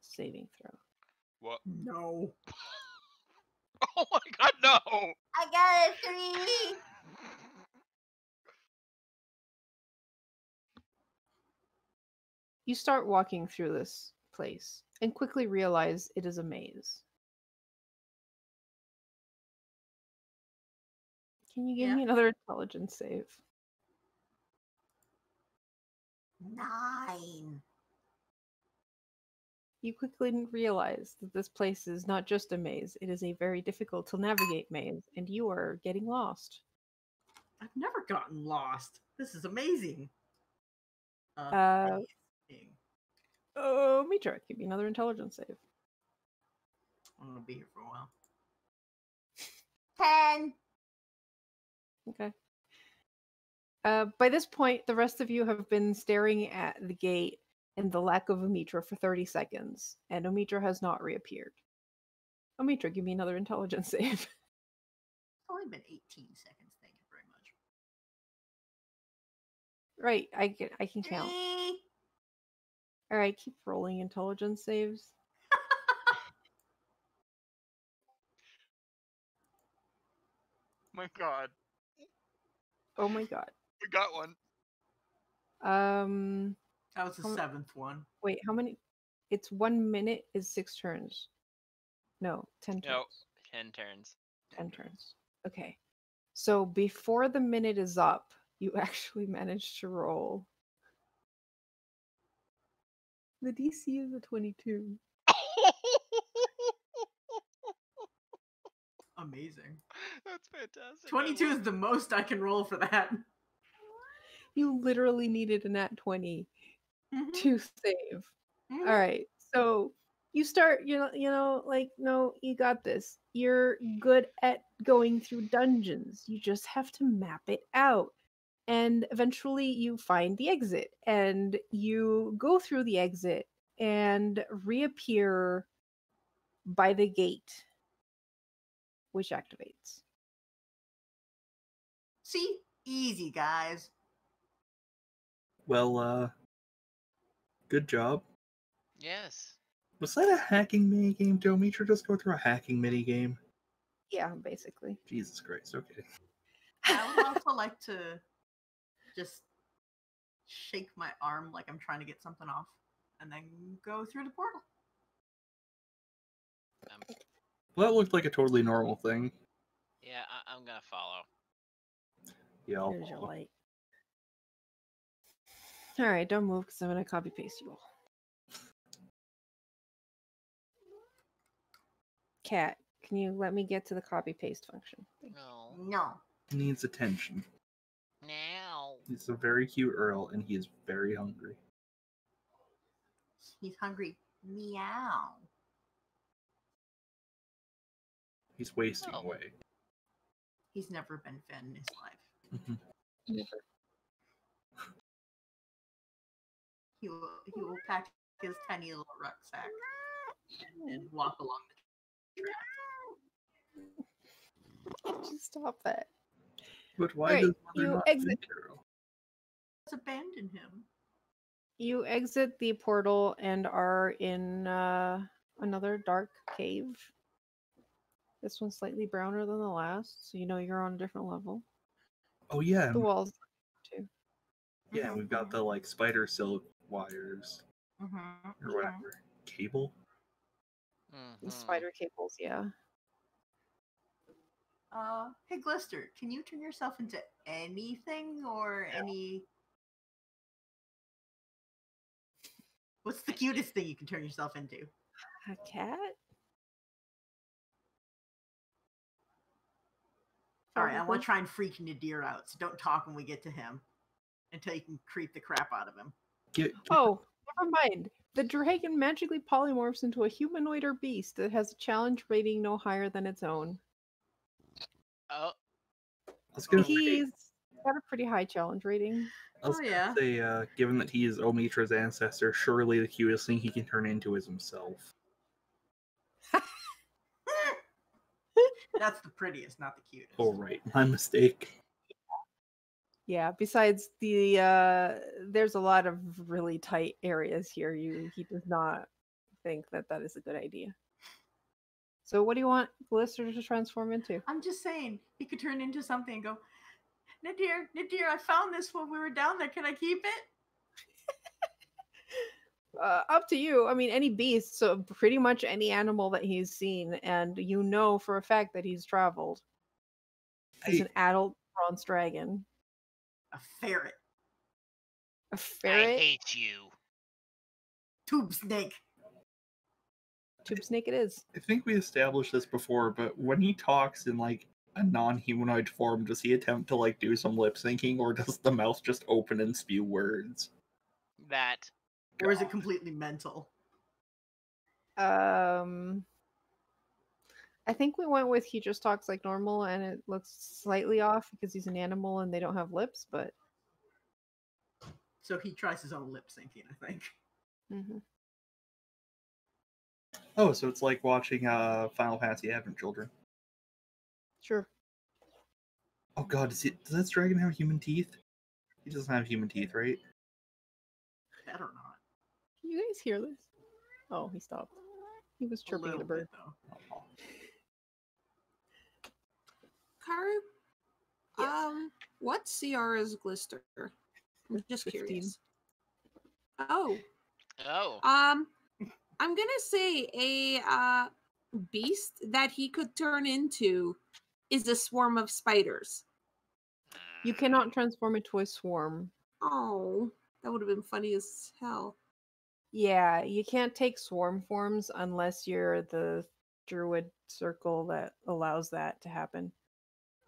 saving throw What? no. [laughs] Oh my god, no! I got a three. You start walking through this place and quickly realize it is a maze. Can you give Yeah. me another intelligence save? Nine. You quickly realize that this place is not just a maze, it is a very difficult to navigate maze, and you are getting lost. I've never gotten lost. This is amazing. Uh, Uh, amazing. Oh, Mitra, give me another intelligence save. I'm gonna be here for a while. Ten. Okay. Uh, by this point, the rest of you have been staring at the gate and the lack of Omitra for 30 seconds, and Omitra has not reappeared. Omitra, give me another intelligence [laughs] save. It's only been 18 seconds. Thank you very much. right, I can, I can count. All right, keep rolling intelligence saves. [laughs] my god. Oh my god. We got one. Um, That was the How seventh one. wait, how many? It's one minute is six turns. No, ten turns. No. Ten turns. 10 turns. Okay. So before the minute is up, you [laughs] actually managed to roll. The DC is a 22. Amazing. That's fantastic. 22 is the most I can roll for that. You literally needed a nat 20 Mhm, to save. mhm. All right. So you start, you know, you know, like, no, you got this. You're good at going through dungeons. You just have to map it out. And eventually you find the exit and you go through the exit and reappear by the gate, which activates. See? Easy, guys. Well, uh, good job. Yes. Was that a hacking mini game, Domitra? Just go through a hacking mini game. Yeah, basically. Jesus Christ. Okay. I would [laughs] also like to just shake my arm like I'm trying to get something off and then go through the portal. Um, Well, that looked like a totally normal thing. yeah, I- I'm gonna follow. Yeah. I'll There's your light. All right, don't move because I'm gonna copy paste you all. Cat, can you let me get to the copy paste function? Thank. No. No. Needs attention. Now. He's a very cute Earl, and he is very hungry. He's hungry. Meow. He's wasting Oh. away. He's never been fed in his life. Mhm. He will he will pack his tiny little rucksack and, and walk along the track. Just stop that. But why Alright, does mother you not exit. think abandon him. You exit the portal and are in uh, another dark cave. This one's slightly browner than the last, so you know you're on a different level. Oh yeah, The walls too. yeah. Mhm, We've got the like spider silk wires mhm, or whatever cable. The Mhm. spider cables, yeah. Uh, hey Glister, can you turn yourself into anything or any? What's the cutest thing you can turn yourself into? A cat? All right, I Probably. want to try and freak Nadir out, so don't talk when we get to him until you can creep the crap out of him. Get, get Oh, never mind. The dragon magically polymorphs into a humanoid or beast that has a challenge rating no higher than its own. Oh, I was gonna He's got a pretty high challenge rating. I was Oh, gonna yeah. say, uh, given that he is Omitra's ancestor, surely the cutest thing he can turn into is himself. [laughs] That's the prettiest, not the cutest. Oh right, my mistake. Yeah, besides the uh there's a lot of really tight areas here. You he does not think that that is a good idea. So what do you want Glister to transform into? I'm just saying, he could turn into something and go, Nadir, Nadir, I found this when we were down there. Can I keep it? Uh, up to you. I mean, any beast, so pretty much any animal that he's seen, and you know for a fact that he's traveled. He's an adult bronze dragon. A ferret. A ferret, I hate you. Tube snake. tube snake. It is. I think we established this before, but when he talks in like a non-humanoid form, does he attempt to like do some lip syncing, or [laughs] does the mouth just open and spew words? That. Or is it completely mental? Um, I think we went with he just talks like normal, and it looks slightly off because he's an animal and they don't have lips. But So he tries his own lip syncing, I think. Mm-hmm. Oh, so it's like watching uh Final Fantasy Advent Children. sure. Oh God, does, it, does this dragon have human teeth? He doesn't have human teeth, right? I don't Can you guys hear this? Oh, he stopped. He was A chirping at little a bird. bit. Oh. Karu, Yes. um, what CR is Glister? I'm just 15. curious. Oh, Oh. um, I'm gonna say a uh beast that he could turn into is a swarm of spiders. You cannot transform into a swarm. Oh, that would have been funny as hell. Yeah, you can't take swarm forms unless you're the druid circle that allows that to happen.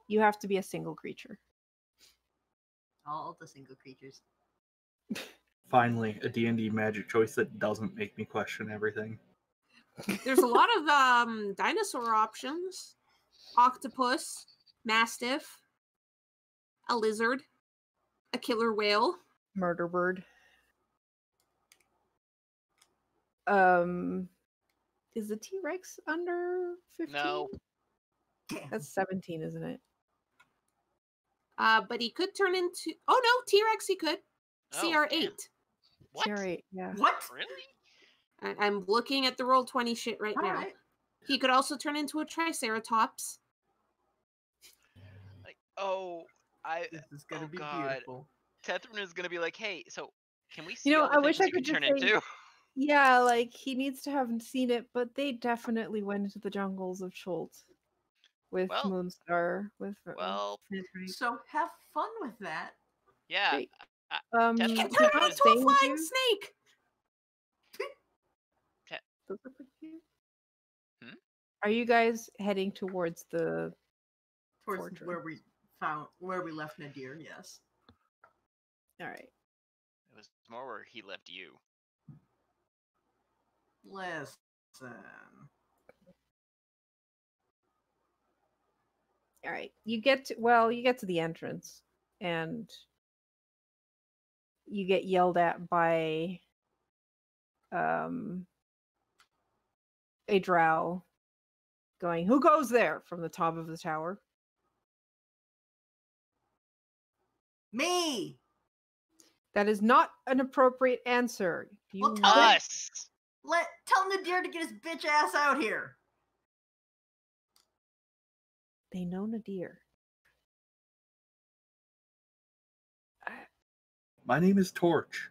You have to be a single creature. All the single creatures. Finally, a D&D magic choice that doesn't make me question everything. There's a lot of um dinosaur options. Octopus, mastiff, a lizard, a killer whale. Murder bird. Um is the T-Rex under 15? No. That's 17, isn't it? Uh, but he could turn into oh no, T-Rex he could. Oh, CR8. damn. What? CR8, yeah. What? Really? I- I'm looking at the roll 20 shit right All now. right. He could also turn into a triceratops. Like, oh, I. This is gonna Oh, be God. beautiful. Tethrin is gonna be like, hey, so can we see? You know, I wish things I could just turn say- into? Yeah, like he needs to have seen it, but they definitely went into the jungles of Chult with Well- Moonstar, with uh, Well, Fantrite. So have fun with that. yeah. Great. I- Um, Teth- He can turn not into a flying you? snake. Those are cute. Hmm? Are you guys heading towards the? Towards Fortress. where we found where we left Nadir, yes. All right. It was more where he left you. Listen. All right. You get to well, you get to the entrance and you get yelled at by um a drow going, "Who goes there?" from the top of the tower. Me! That is not an appropriate answer. You Well, tell will- me- Us. Let tell Nadir to get his bitch ass out here. they know Nadir. My name is Torch.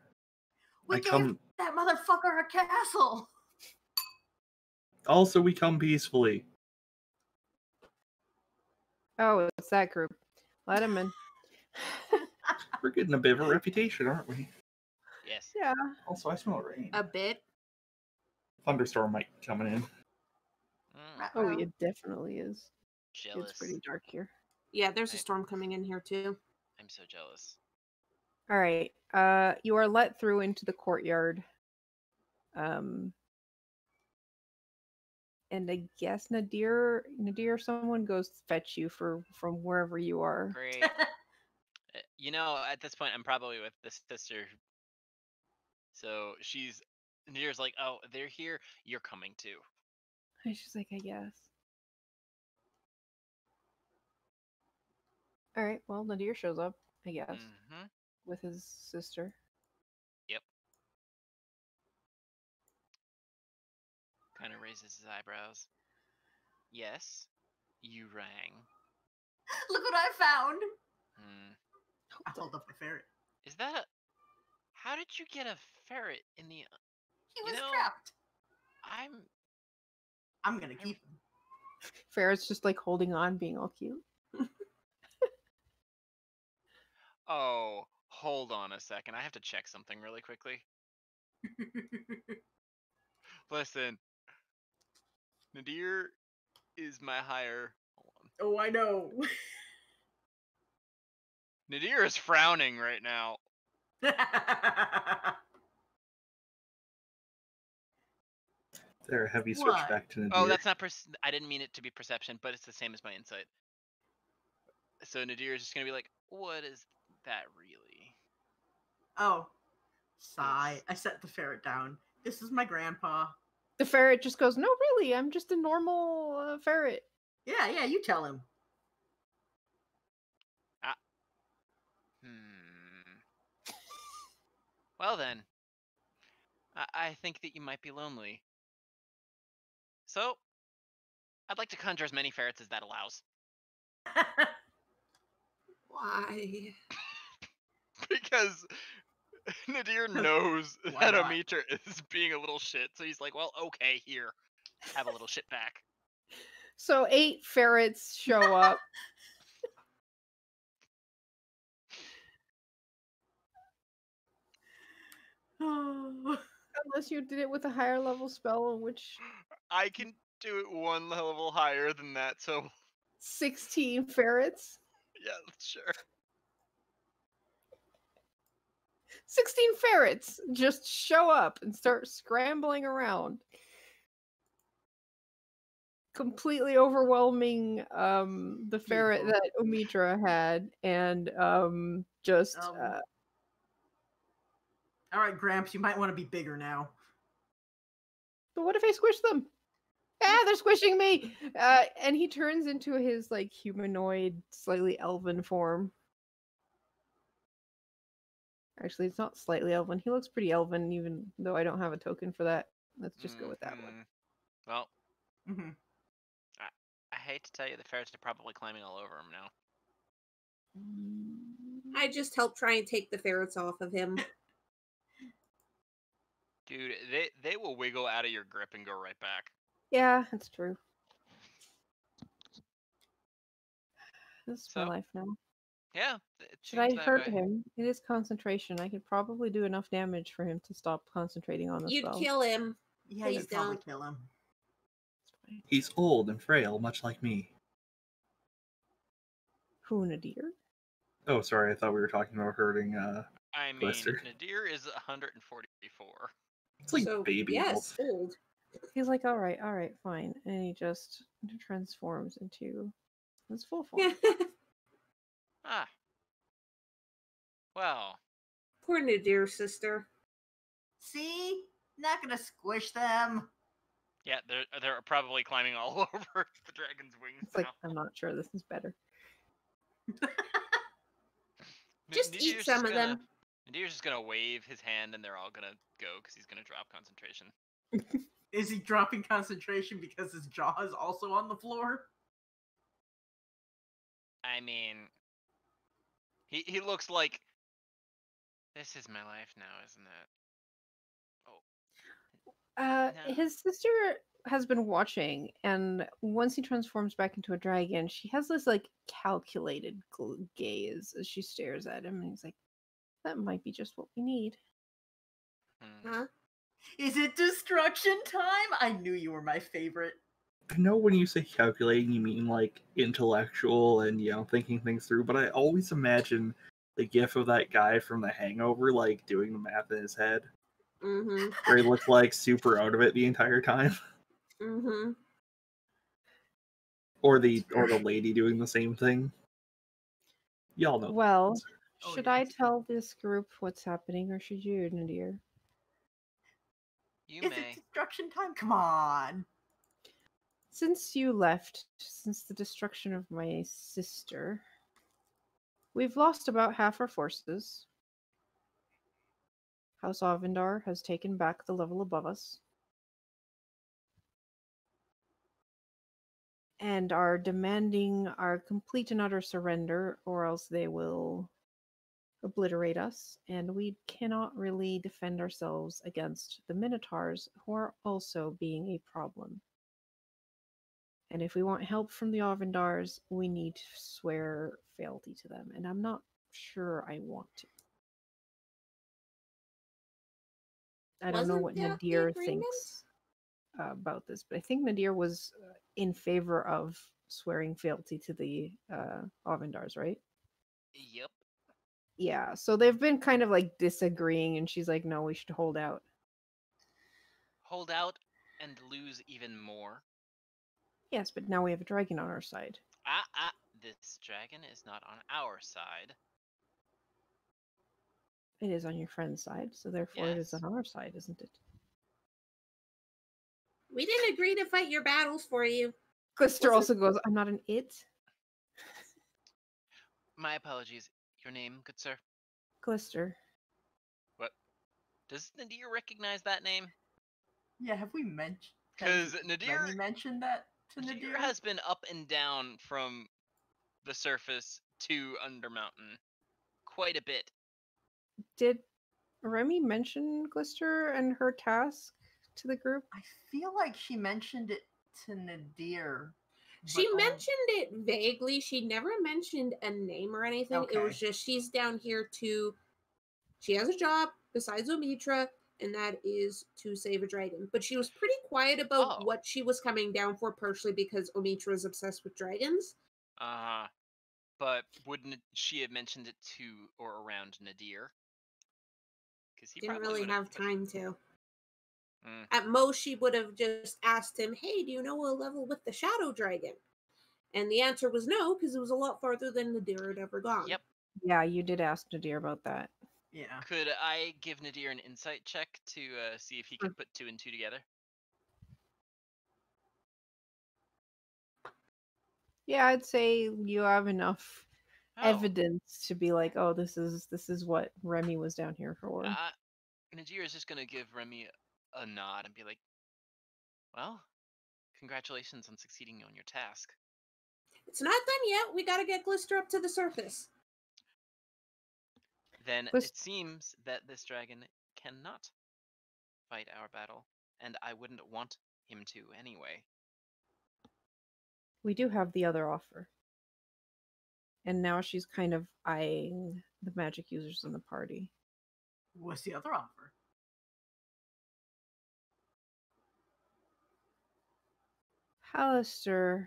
We I gave come. that motherfucker a castle. Also, we come peacefully. Oh, it's that group. Let him in. We're getting a bit of a reputation, aren't we? Yes. yeah. Also, I smell rain. A bit. Thunderstorm might be coming in. Mm, Oh, Um, it definitely is. jealous. It's pretty dark here. Yeah, there's a storm coming in here too. I'm so jealous. All right. Uh, you are let through into the courtyard. Um, and I guess Nadir, Nadir, someone goes to fetch you for from wherever you are. Great. Uh, [laughs] you know, at this point, I'm probably with the sister. So she's Nadir's like, oh, they're here. You're coming too. And she's like, I guess. All right. Well, Nadir shows up, I guess, hmm with his sister. Yep. Kind of raises his eyebrows. Yes, you rang. [laughs] Look what I found. Hmm. I hold [laughs] up a ferret. Is that a? How did you get a ferret in the? He You was know- trapped. I'm. I'm gonna keep him. Ferret's just like holding on, being all cute. Oh, hold on a second. I have to check something really quickly. [laughs] Listen, Nadir is my higher. Hold on. oh, I know. [laughs] Nadir is frowning right now. [laughs] There, have you switched What? back to Nadir? Oh, that's not. Per- I didn't mean it to be perception, but it's the same as my insight. So Nadir is just gonna be like, "What is that really?" oh, sigh. I set the ferret down. This is my grandpa. The ferret just goes, "No, really, I'm just a normal uh, ferret." Yeah, yeah. You tell him. Hmm. Well then, I, I think that you might be lonely. So, I'd like to conjure as many ferrets as that allows. Why? [laughs] because [laughs] Nadir [laughs] knows that not? Omitra is being a little shit, so he's like, "Well, okay, here, have a little shit back." So eight ferrets show up. Oh. [sighs] Unless you did it with a higher level spell, in which I can do it one level higher than that, so 16 ferrets. yeah, sure. 16 ferrets just show up and start scrambling around. Completely overwhelming um the ferret that Omitra had and um just Um, uh, All right, Gramps. You might want to be bigger now. but what if I squish them? Ah, they're squishing me. Uh and he turns into his like humanoid, slightly elven form. Actually, it's not slightly elven. He looks pretty elven, even though I don't have a token for that. Let's just go with that one. Mhm. Well, hmm I hate to tell you, the ferrets are probably climbing all over him now. I just helped try and take the ferrets off of him. [laughs] Dude, they they will wiggle out of your grip and go right back. Yeah, that's true. This is So, my life now. Yeah. it Should I that hurt way. him? It is concentration. I could probably do enough damage for him to stop concentrating on the You'd spell. kill him. Yeah, Please you'd probably don't. kill him. He's old and frail, much like me. Who, Nadir? Oh, sorry, I thought we were talking about hurting. Uh, I mean, Glister. Nadir is 144. it's like so, baby yes, old. old. He's like, all right, all right, fine. And he just transforms into his full form. [laughs] Ah. Well, Poor Nadir sister. See, not gonna squish them. yeah, they're they're probably climbing all [laughs] over the dragon's wings It's like, now. I'm not sure this is better. [laughs] N- Just eat Nadir's some of gonna- them. Nadir's just gonna wave his hand and they're all gonna go because he's gonna drop concentration. Is he dropping concentration because his jaw is also on the floor? I mean, he he looks like this is my life now, isn't it? Oh. Uh, No. his sister has been watching, and once he transforms back into a dragon, she has this like calculated gl- gaze as she stares at him, and he's like, "That might be just what we need." Hmm. Huh? Is it destruction time? I knew you were my favorite. I know when you say calculating, you mean like intellectual and you know thinking things through, but I always imagine the gif of that guy from The Hangover, like doing the math in his head, Mm-hmm. where he looked like super out of it the entire time, [laughs] Mm-hmm. or the or the lady doing the same thing. Y'all know. Well, answer. Oh, should I tell this group what's happening, or should you, Nadir? You Is may. it destruction time? Come on. Since you left, since the destruction of my sister, we've lost about half our forces. House Auvryndar has taken back the level above us. and are demanding our complete and utter surrender, or else they will obliterate us, and we cannot really defend ourselves against the Minotaurs, who are also being a problem. And if we want help from the Auvryndars, we need to swear fealty to them, and I'm not sure I want to. I don't know Wasn't what Nadir thinks uh, about this, but I think Nadir was uh, in favor of swearing fealty to the uh, Auvryndars, right? Yep. Yeah, so they've been kind of like disagreeing, and she's like, "No, we should hold out." Hold out and lose even more. Yes, but now we have a dragon on our side. Ah, ah, this dragon is not on our side. It is on your friend's side, so therefore it is on our side, isn't it? We didn't agree to fight your battles for you. Glister Was also goes, "I'm not an it." My apologies. Your name, good sir? Glister. What? Does Nadir recognize that name? Yeah, have we mentioned? Because Nadir, Nadir mentioned that to Nadir Nadir. has been up and down from the surface to Undermountain quite a bit. Did Remy mention Glister and her task to the group? I feel like she mentioned it to Nadir. She but, um, mentioned it vaguely. She never mentioned a name or anything. It was just she's down here to. She has a job besides Omitra, and that is to save a dragon. But she was pretty quiet about Oh. what she was coming down for, partially because Omitra is obsessed with dragons. Uh huh. But wouldn't she have mentioned it to or around Nadir? Because he Didn't probably really have time to. Mm. At most, she would have just asked him, "Hey, do you know a level with the shadow dragon?" And the answer was no, because it was a lot farther than Nadir had ever gone. Yep. Yeah, you did ask Nadir about that. Yeah. Could I give Nadir an insight check to uh, see if he could put two and two together? Yeah, I'd say you have enough Oh, evidence to be like, "Oh, this is this is what Remy was down here for." Uh, Nadir is just gonna give Remy a nod and be like, "Well, congratulations on succeeding on your task." It's not done yet. We got to get Glister up to the surface. Then Was- it seems that this dragon cannot fight our battle, and I wouldn't want him to anyway. we do have the other offer. And now she's kind of eyeing the magic users in the party. What's the other offer? Halaster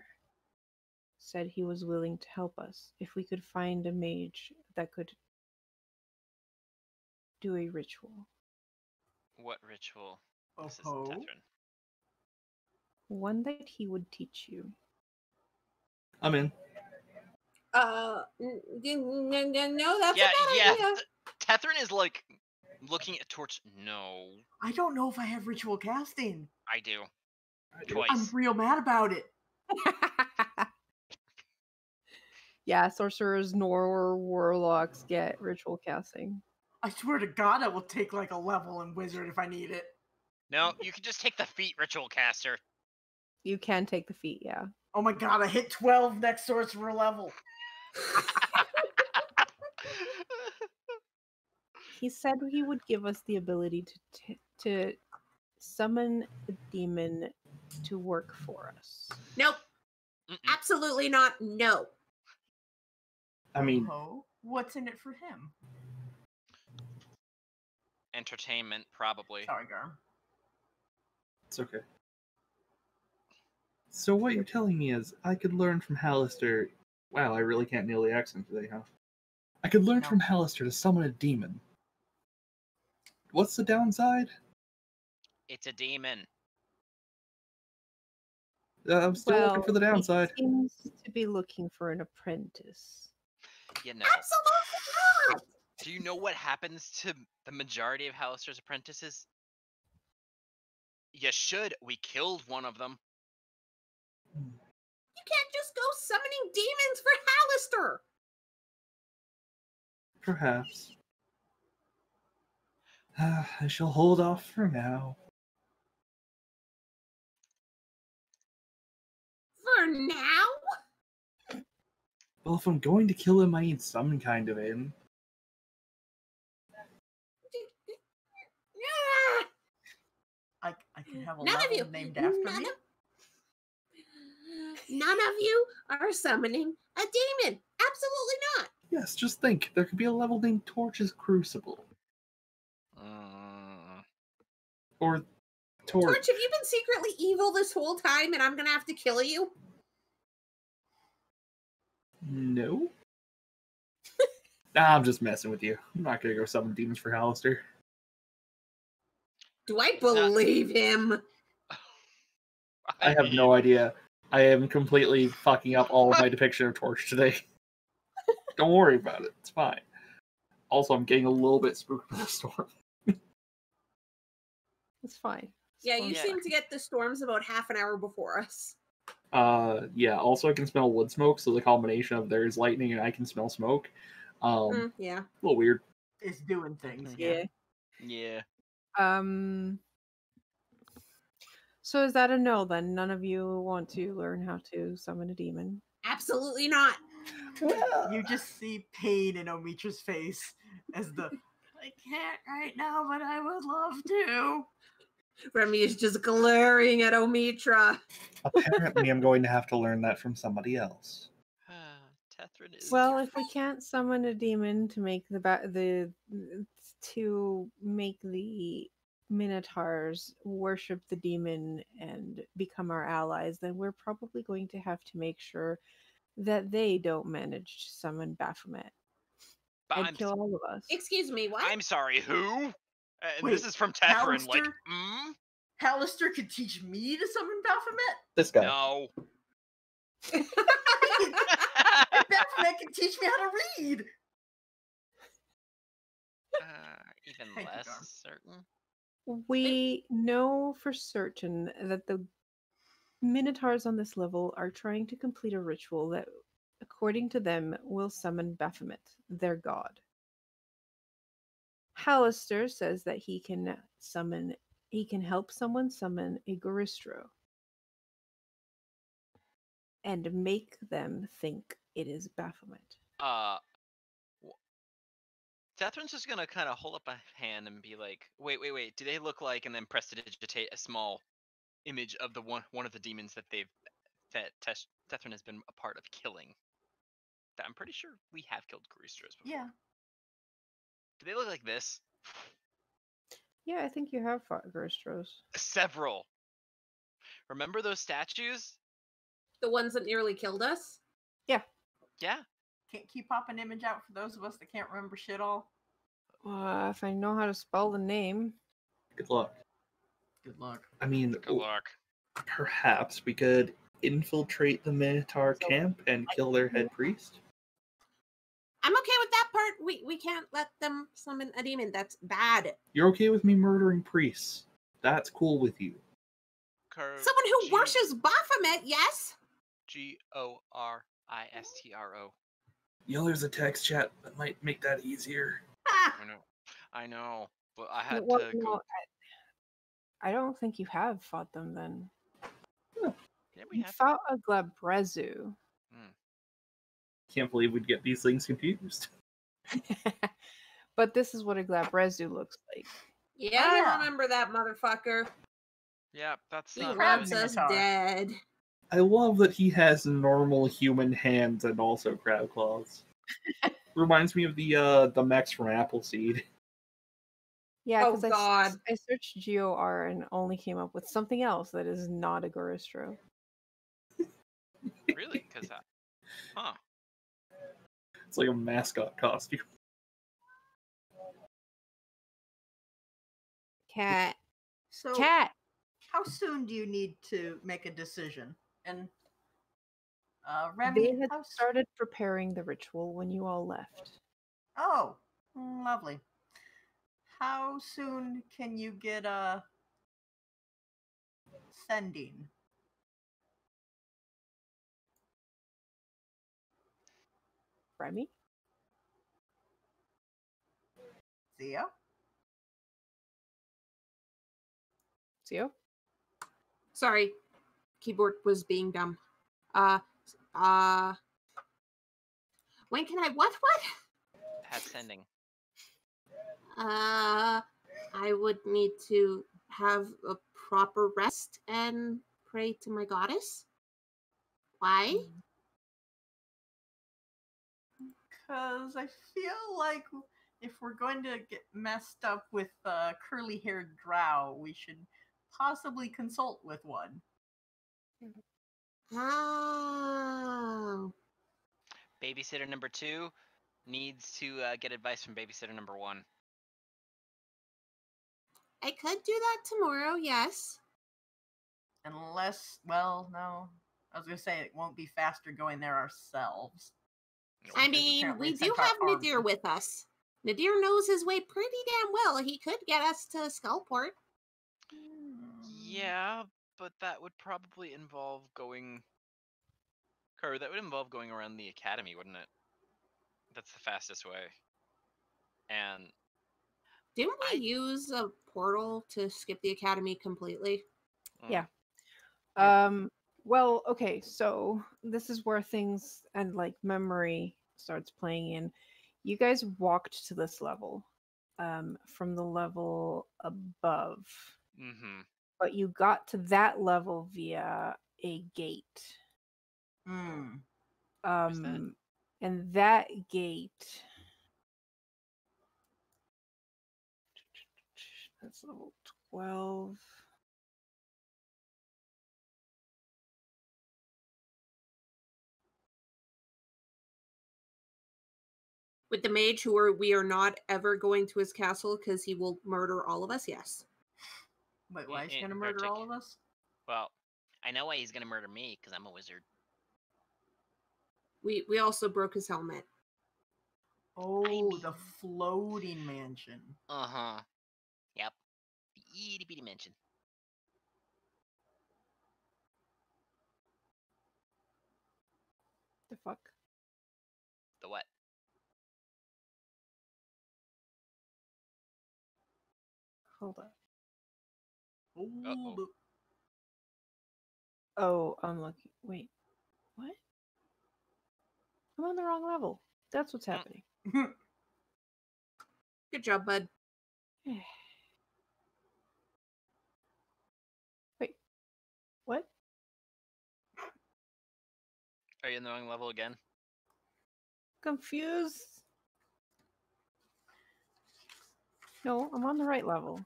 said he was willing to help us if we could find a mage that could do a ritual. What ritual? Oh This is ho. One that he would teach you. I'm in. Uh, n- n- n- n- no, that's yeah, a bad yeah. idea. th- Tethryn is like looking at Torch. No, I don't know if I have ritual casting. I do. I do. Twice. I'm real mad about it. [laughs] yeah, sorcerers nor warlocks get ritual casting. I swear to God, I will take like a level in wizard if I need it. No, you can just take the feat ritual caster. You can take the feat, yeah. Oh my God, I hit 12 next sorcerer level. [laughs] He said he would give us the ability to t- to summon a demon to work for us. Nope, Mm-mm. absolutely not. No. I mean, Oh, what's in it for him? Entertainment, probably. Sorry, Garm. it's okay. So what you're telling me is I could learn from Halaster. Wow, I really can't nail the accent today, huh? I could learn No. from Halaster to summon a demon. What's the downside? It's a demon. Uh, I'm still looking for the downside. he downside. seems to be looking for an apprentice. You know. Absolutely not. Do you know what happens to the majority of Halaster's apprentices? You should. We killed one of them. You can't just go summoning demons for Halaster. Perhaps. Ah, [sighs] I shall hold off for now. For now? Well, if I'm going to kill him, I need some kind of in. I, I can have a None of you. named after none me. Of, none of you are summoning a demon. Absolutely not. Yes, just think. There could be a level named Torch's Crucible. Mm, Or Torch. Torch, have you been secretly evil this whole time and I'm gonna have to kill you? No. nah, I'm just messing with you. I'm not gonna go summon demons for Halaster. Do I believe him? I have no idea. I am completely fucking up all of my depiction of Torch today. [laughs] Don't worry about it. It's fine. Also, I'm getting a little bit spooked by the storm. It's fine. It's Yeah, you Yeah. seem to get the storms about half an hour before us. Uh, yeah. Also, I can smell wood smoke, so the combination of there's lightning and I can smell smoke. Um, Mm, yeah. a little weird. It's doing things. Mhm. Yeah. Yeah. Um. So is that a no then? None of you want to learn how to summon a demon. Absolutely not. [laughs] You just see pain in Omitra's face as the I can't right now, but I would love to. Remy is just glaring at Omitra. Apparently, I'm going to have to learn that from somebody else. Ah, Tethrin is. Well, if we can't summon a demon to make the ba- the to make the minotaurs worship the demon and become our allies, then we're probably going to have to make sure that they don't manage to summon Baphomet and I'm, kill all of us. Excuse me, what? I'm sorry, who? And this is from Tethrin. Like, mm? Halaster could teach me to summon Baphomet. This guy. No. [laughs] Baphomet can teach me how to read. uh, even Thank less certain. We know for certain that the minotaurs on this level are trying to complete a ritual that, according to them, will summon Baphomet, their god. Halaster says that he can summon, he can help someone summon a Goristro and make them think it is Baphomet. Uh, wh- Tethrin's just gonna kind of hold up a hand and be like, "Wait, wait, wait. Do they look like?" And then prestidigitate a small image of the one one of the demons that they've that Tesh, Tethrin has been a part of killing. That I'm pretty sure we have killed Goristros before. Yeah. Do they look like this? Yeah, I think you have fought Goristros. Several. Remember those statues? the ones that nearly killed us? Yeah. Yeah. Can't keep pop an image out for those of us that can't remember shit all. Uh, if I know how to spell the name. Good luck. Good luck. I mean, Good luck. perhaps we could infiltrate the Minotaur So- camp and kill their head priest. I'm okay with that part. We we can't let them summon a demon. That's bad. You're okay with me murdering priests? That's cool with you. Someone who worships Baphomet, yes? G O R I S T R O. You know, there's a text chat that might make that easier. Ah, I know. I know. But I had well, to no, go. I, I don't think you have fought them then. Yeah, we You have. fought a Glabrezu. Can't believe we'd get these things confused. [laughs] [laughs] but this is what a Glabrezu looks like. Yeah, Oh, I remember that motherfucker. Yeah, that's He not. crab wants good. us dead. I love that he has normal human hands and also crab claws. [laughs] Reminds me of the uh the mechs from Appleseed. Yeah, Oh, because I, God. s- I searched GOR and only came up with something else that is not a Goristro. Really? Because. Huh. It's like a mascot costume. [laughs] Cat. so Cat. how soon do you need to make a decision? And uh Remy, They had how s- started preparing the ritual when you all left. Oh, lovely. How soon can you get a sending? Remy? Theo? Zio? Sorry, keyboard was being dumb. Uh, uh, when can I what what? Pat sending. Uh, I would need to have a proper rest and pray to my goddess. Why? Because I feel like if we're going to get messed up with uh, curly haired drow, we should possibly consult with one. Oh, Babysitter number two needs to uh, get advice from babysitter number one. I could do that tomorrow. Yes. Unless, well, no. I was going to say it won't be faster going there ourselves. I mean, we do like our have Nadir army. with us. Nadir knows his way pretty damn well. He could get us to Skullport. Yeah, but that would probably involve going. Or that would involve going around the academy, wouldn't it? That's the fastest way. And Didn't we I- use a portal to skip the academy completely? mm, Yeah. Um well, okay, so this is where things and like memory starts playing in. You guys walked to this level um from the level above, Mm-hmm. but you got to that level via a gate. Where's that? Um and that gate that's level 12. With the mage, who are we are not ever going to his castle because he will murder all of us. Yes. Wait, why is he going to murder all of us? Well, I know why he's gonna murder me because I'm a wizard. We we also broke his helmet. Oh, the mean- floating mansion. Uh huh. Yep. The itty bitty mansion. The fuck? The what? Hold on. Oh, Uh-oh. the- Oh, I'm looking. Wait, what? I'm on the wrong level. That's what's Hmm. happening. [laughs] Good job, bud. [sighs] Wait, what? Are you in the wrong level again? Confused? No, I'm on the right level.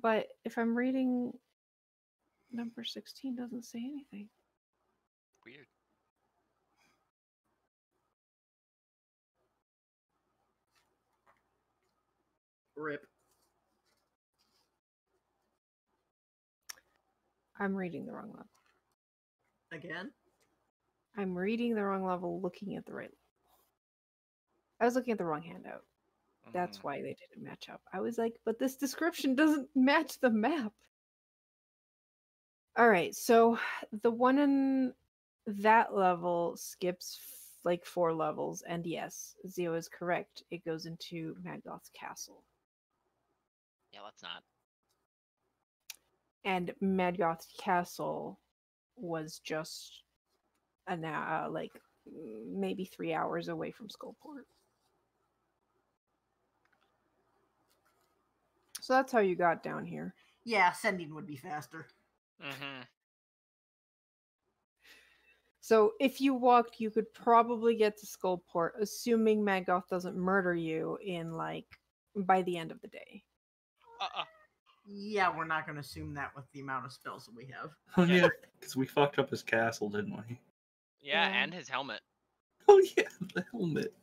But if I'm reading number 16 doesn't say anything. Weird. Rip. I'm reading the wrong level. Again? I'm reading the wrong level, looking at the right level. I was looking at the wrong handout. That's Mhm. why they didn't match up. I was like, but this description doesn't [laughs] match the map. All right, so the one in that level skips f- like four levels, and yes, Zio is correct. It goes into Maddgoth's castle, Yeah, let's not. and Maddgoth's castle was just an uh, like maybe three hours away from Skullport. So that's how you got down here. Yeah, sending would be faster. Mm-hmm. So if you walked, you could probably get to Skullport, assuming Maddgoth doesn't murder you in like by the end of the day. Uh-uh. Yeah, we're not going to assume that with the amount of spells that we have. [laughs] Oh Yeah. [laughs] yeah, because we fucked up his castle, didn't we? Yeah, Yeah. and his helmet. Oh yeah, [laughs] the helmet.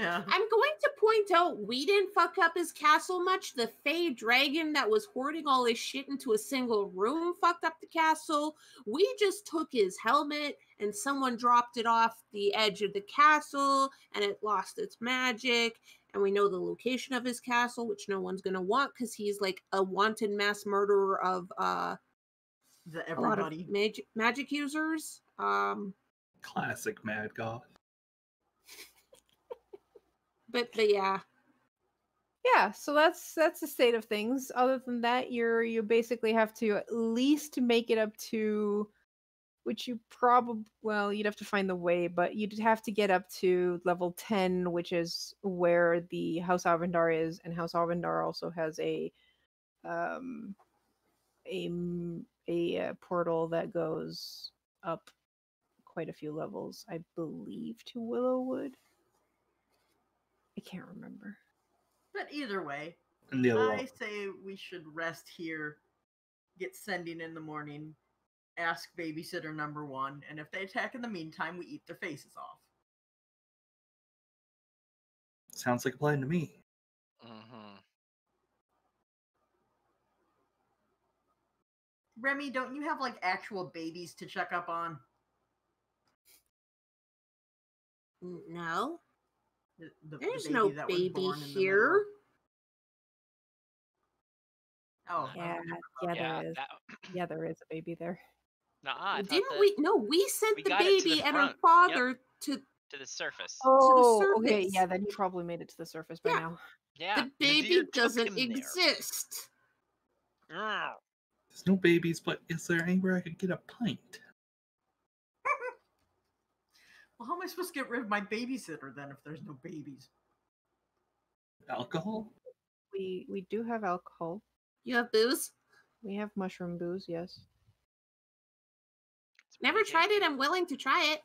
Yeah. I'm going to point out we didn't fuck up his castle much. The Fey dragon that was hoarding all his shit into a single room fucked up the castle. We just took his helmet and someone dropped it off the edge of the castle and it lost its magic. And we know the location of his castle, which no one's gonna want because he's like a wanted mass murderer of uh The a lot of everybody. magic magic users. Um Classic Mad God. But but yeah. Yeah, so that's that's the state of things. Other than that, you're you basically have to at least make it up to which you probably well, you'd have to find the way, but you'd have to get up to level ten, which is where the House Auvryndar is, and House Auvryndar also has a um a uh, portal that goes up quite a few levels, I believe, to Wyllowwood. I can't remember. But either way, And the other I one. say we should rest here, get sending in the morning, ask babysitter number one, and if they attack in the meantime, we eat their faces off. Sounds like a plan to me. hmm Remy, don't you have like actual babies to check up on? No, The, the- the there's no that baby born in the middle here. Oh, Yeah, yeah, yeah, there is. that. Yeah, there is a baby there. [laughs] Nuh-uh, I Didn't that we? No, we sent we the got it to the baby and her front. Yep. father to to the surface. Oh, okay, surface. yeah, then he probably made it to the surface by Yeah. now. yeah, the baby Nadir doesn't him there. exist. There's no babies, but is there anywhere I could get a pint? Well, how am I supposed to get rid of my babysitter then if there's no babies? Alcohol? We we do have alcohol. You have booze? We have mushroom booze, yes. Never tried it. I'm willing to try it.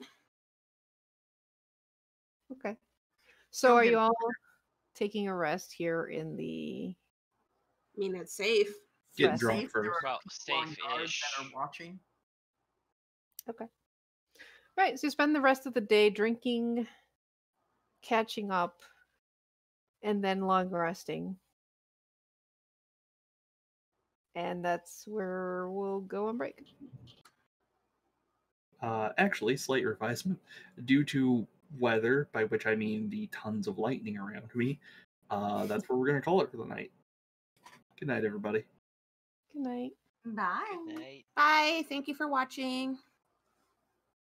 Okay. So Don't are you all taking a rest here in the I mean, it's safe. Getting drunk Safe, there first. are Well, people on guard safe-ish. that are watching. Right, so you spend the rest of the day drinking, catching up, and then long resting. And that's where we'll go on break. Uh, actually, slight revisement. Due to weather, by which I mean the tons of lightning around me, uh, [laughs] that's where we're going to call it for the night. Good night, everybody. Good night. Bye. Good Night. Bye. Thank you for watching.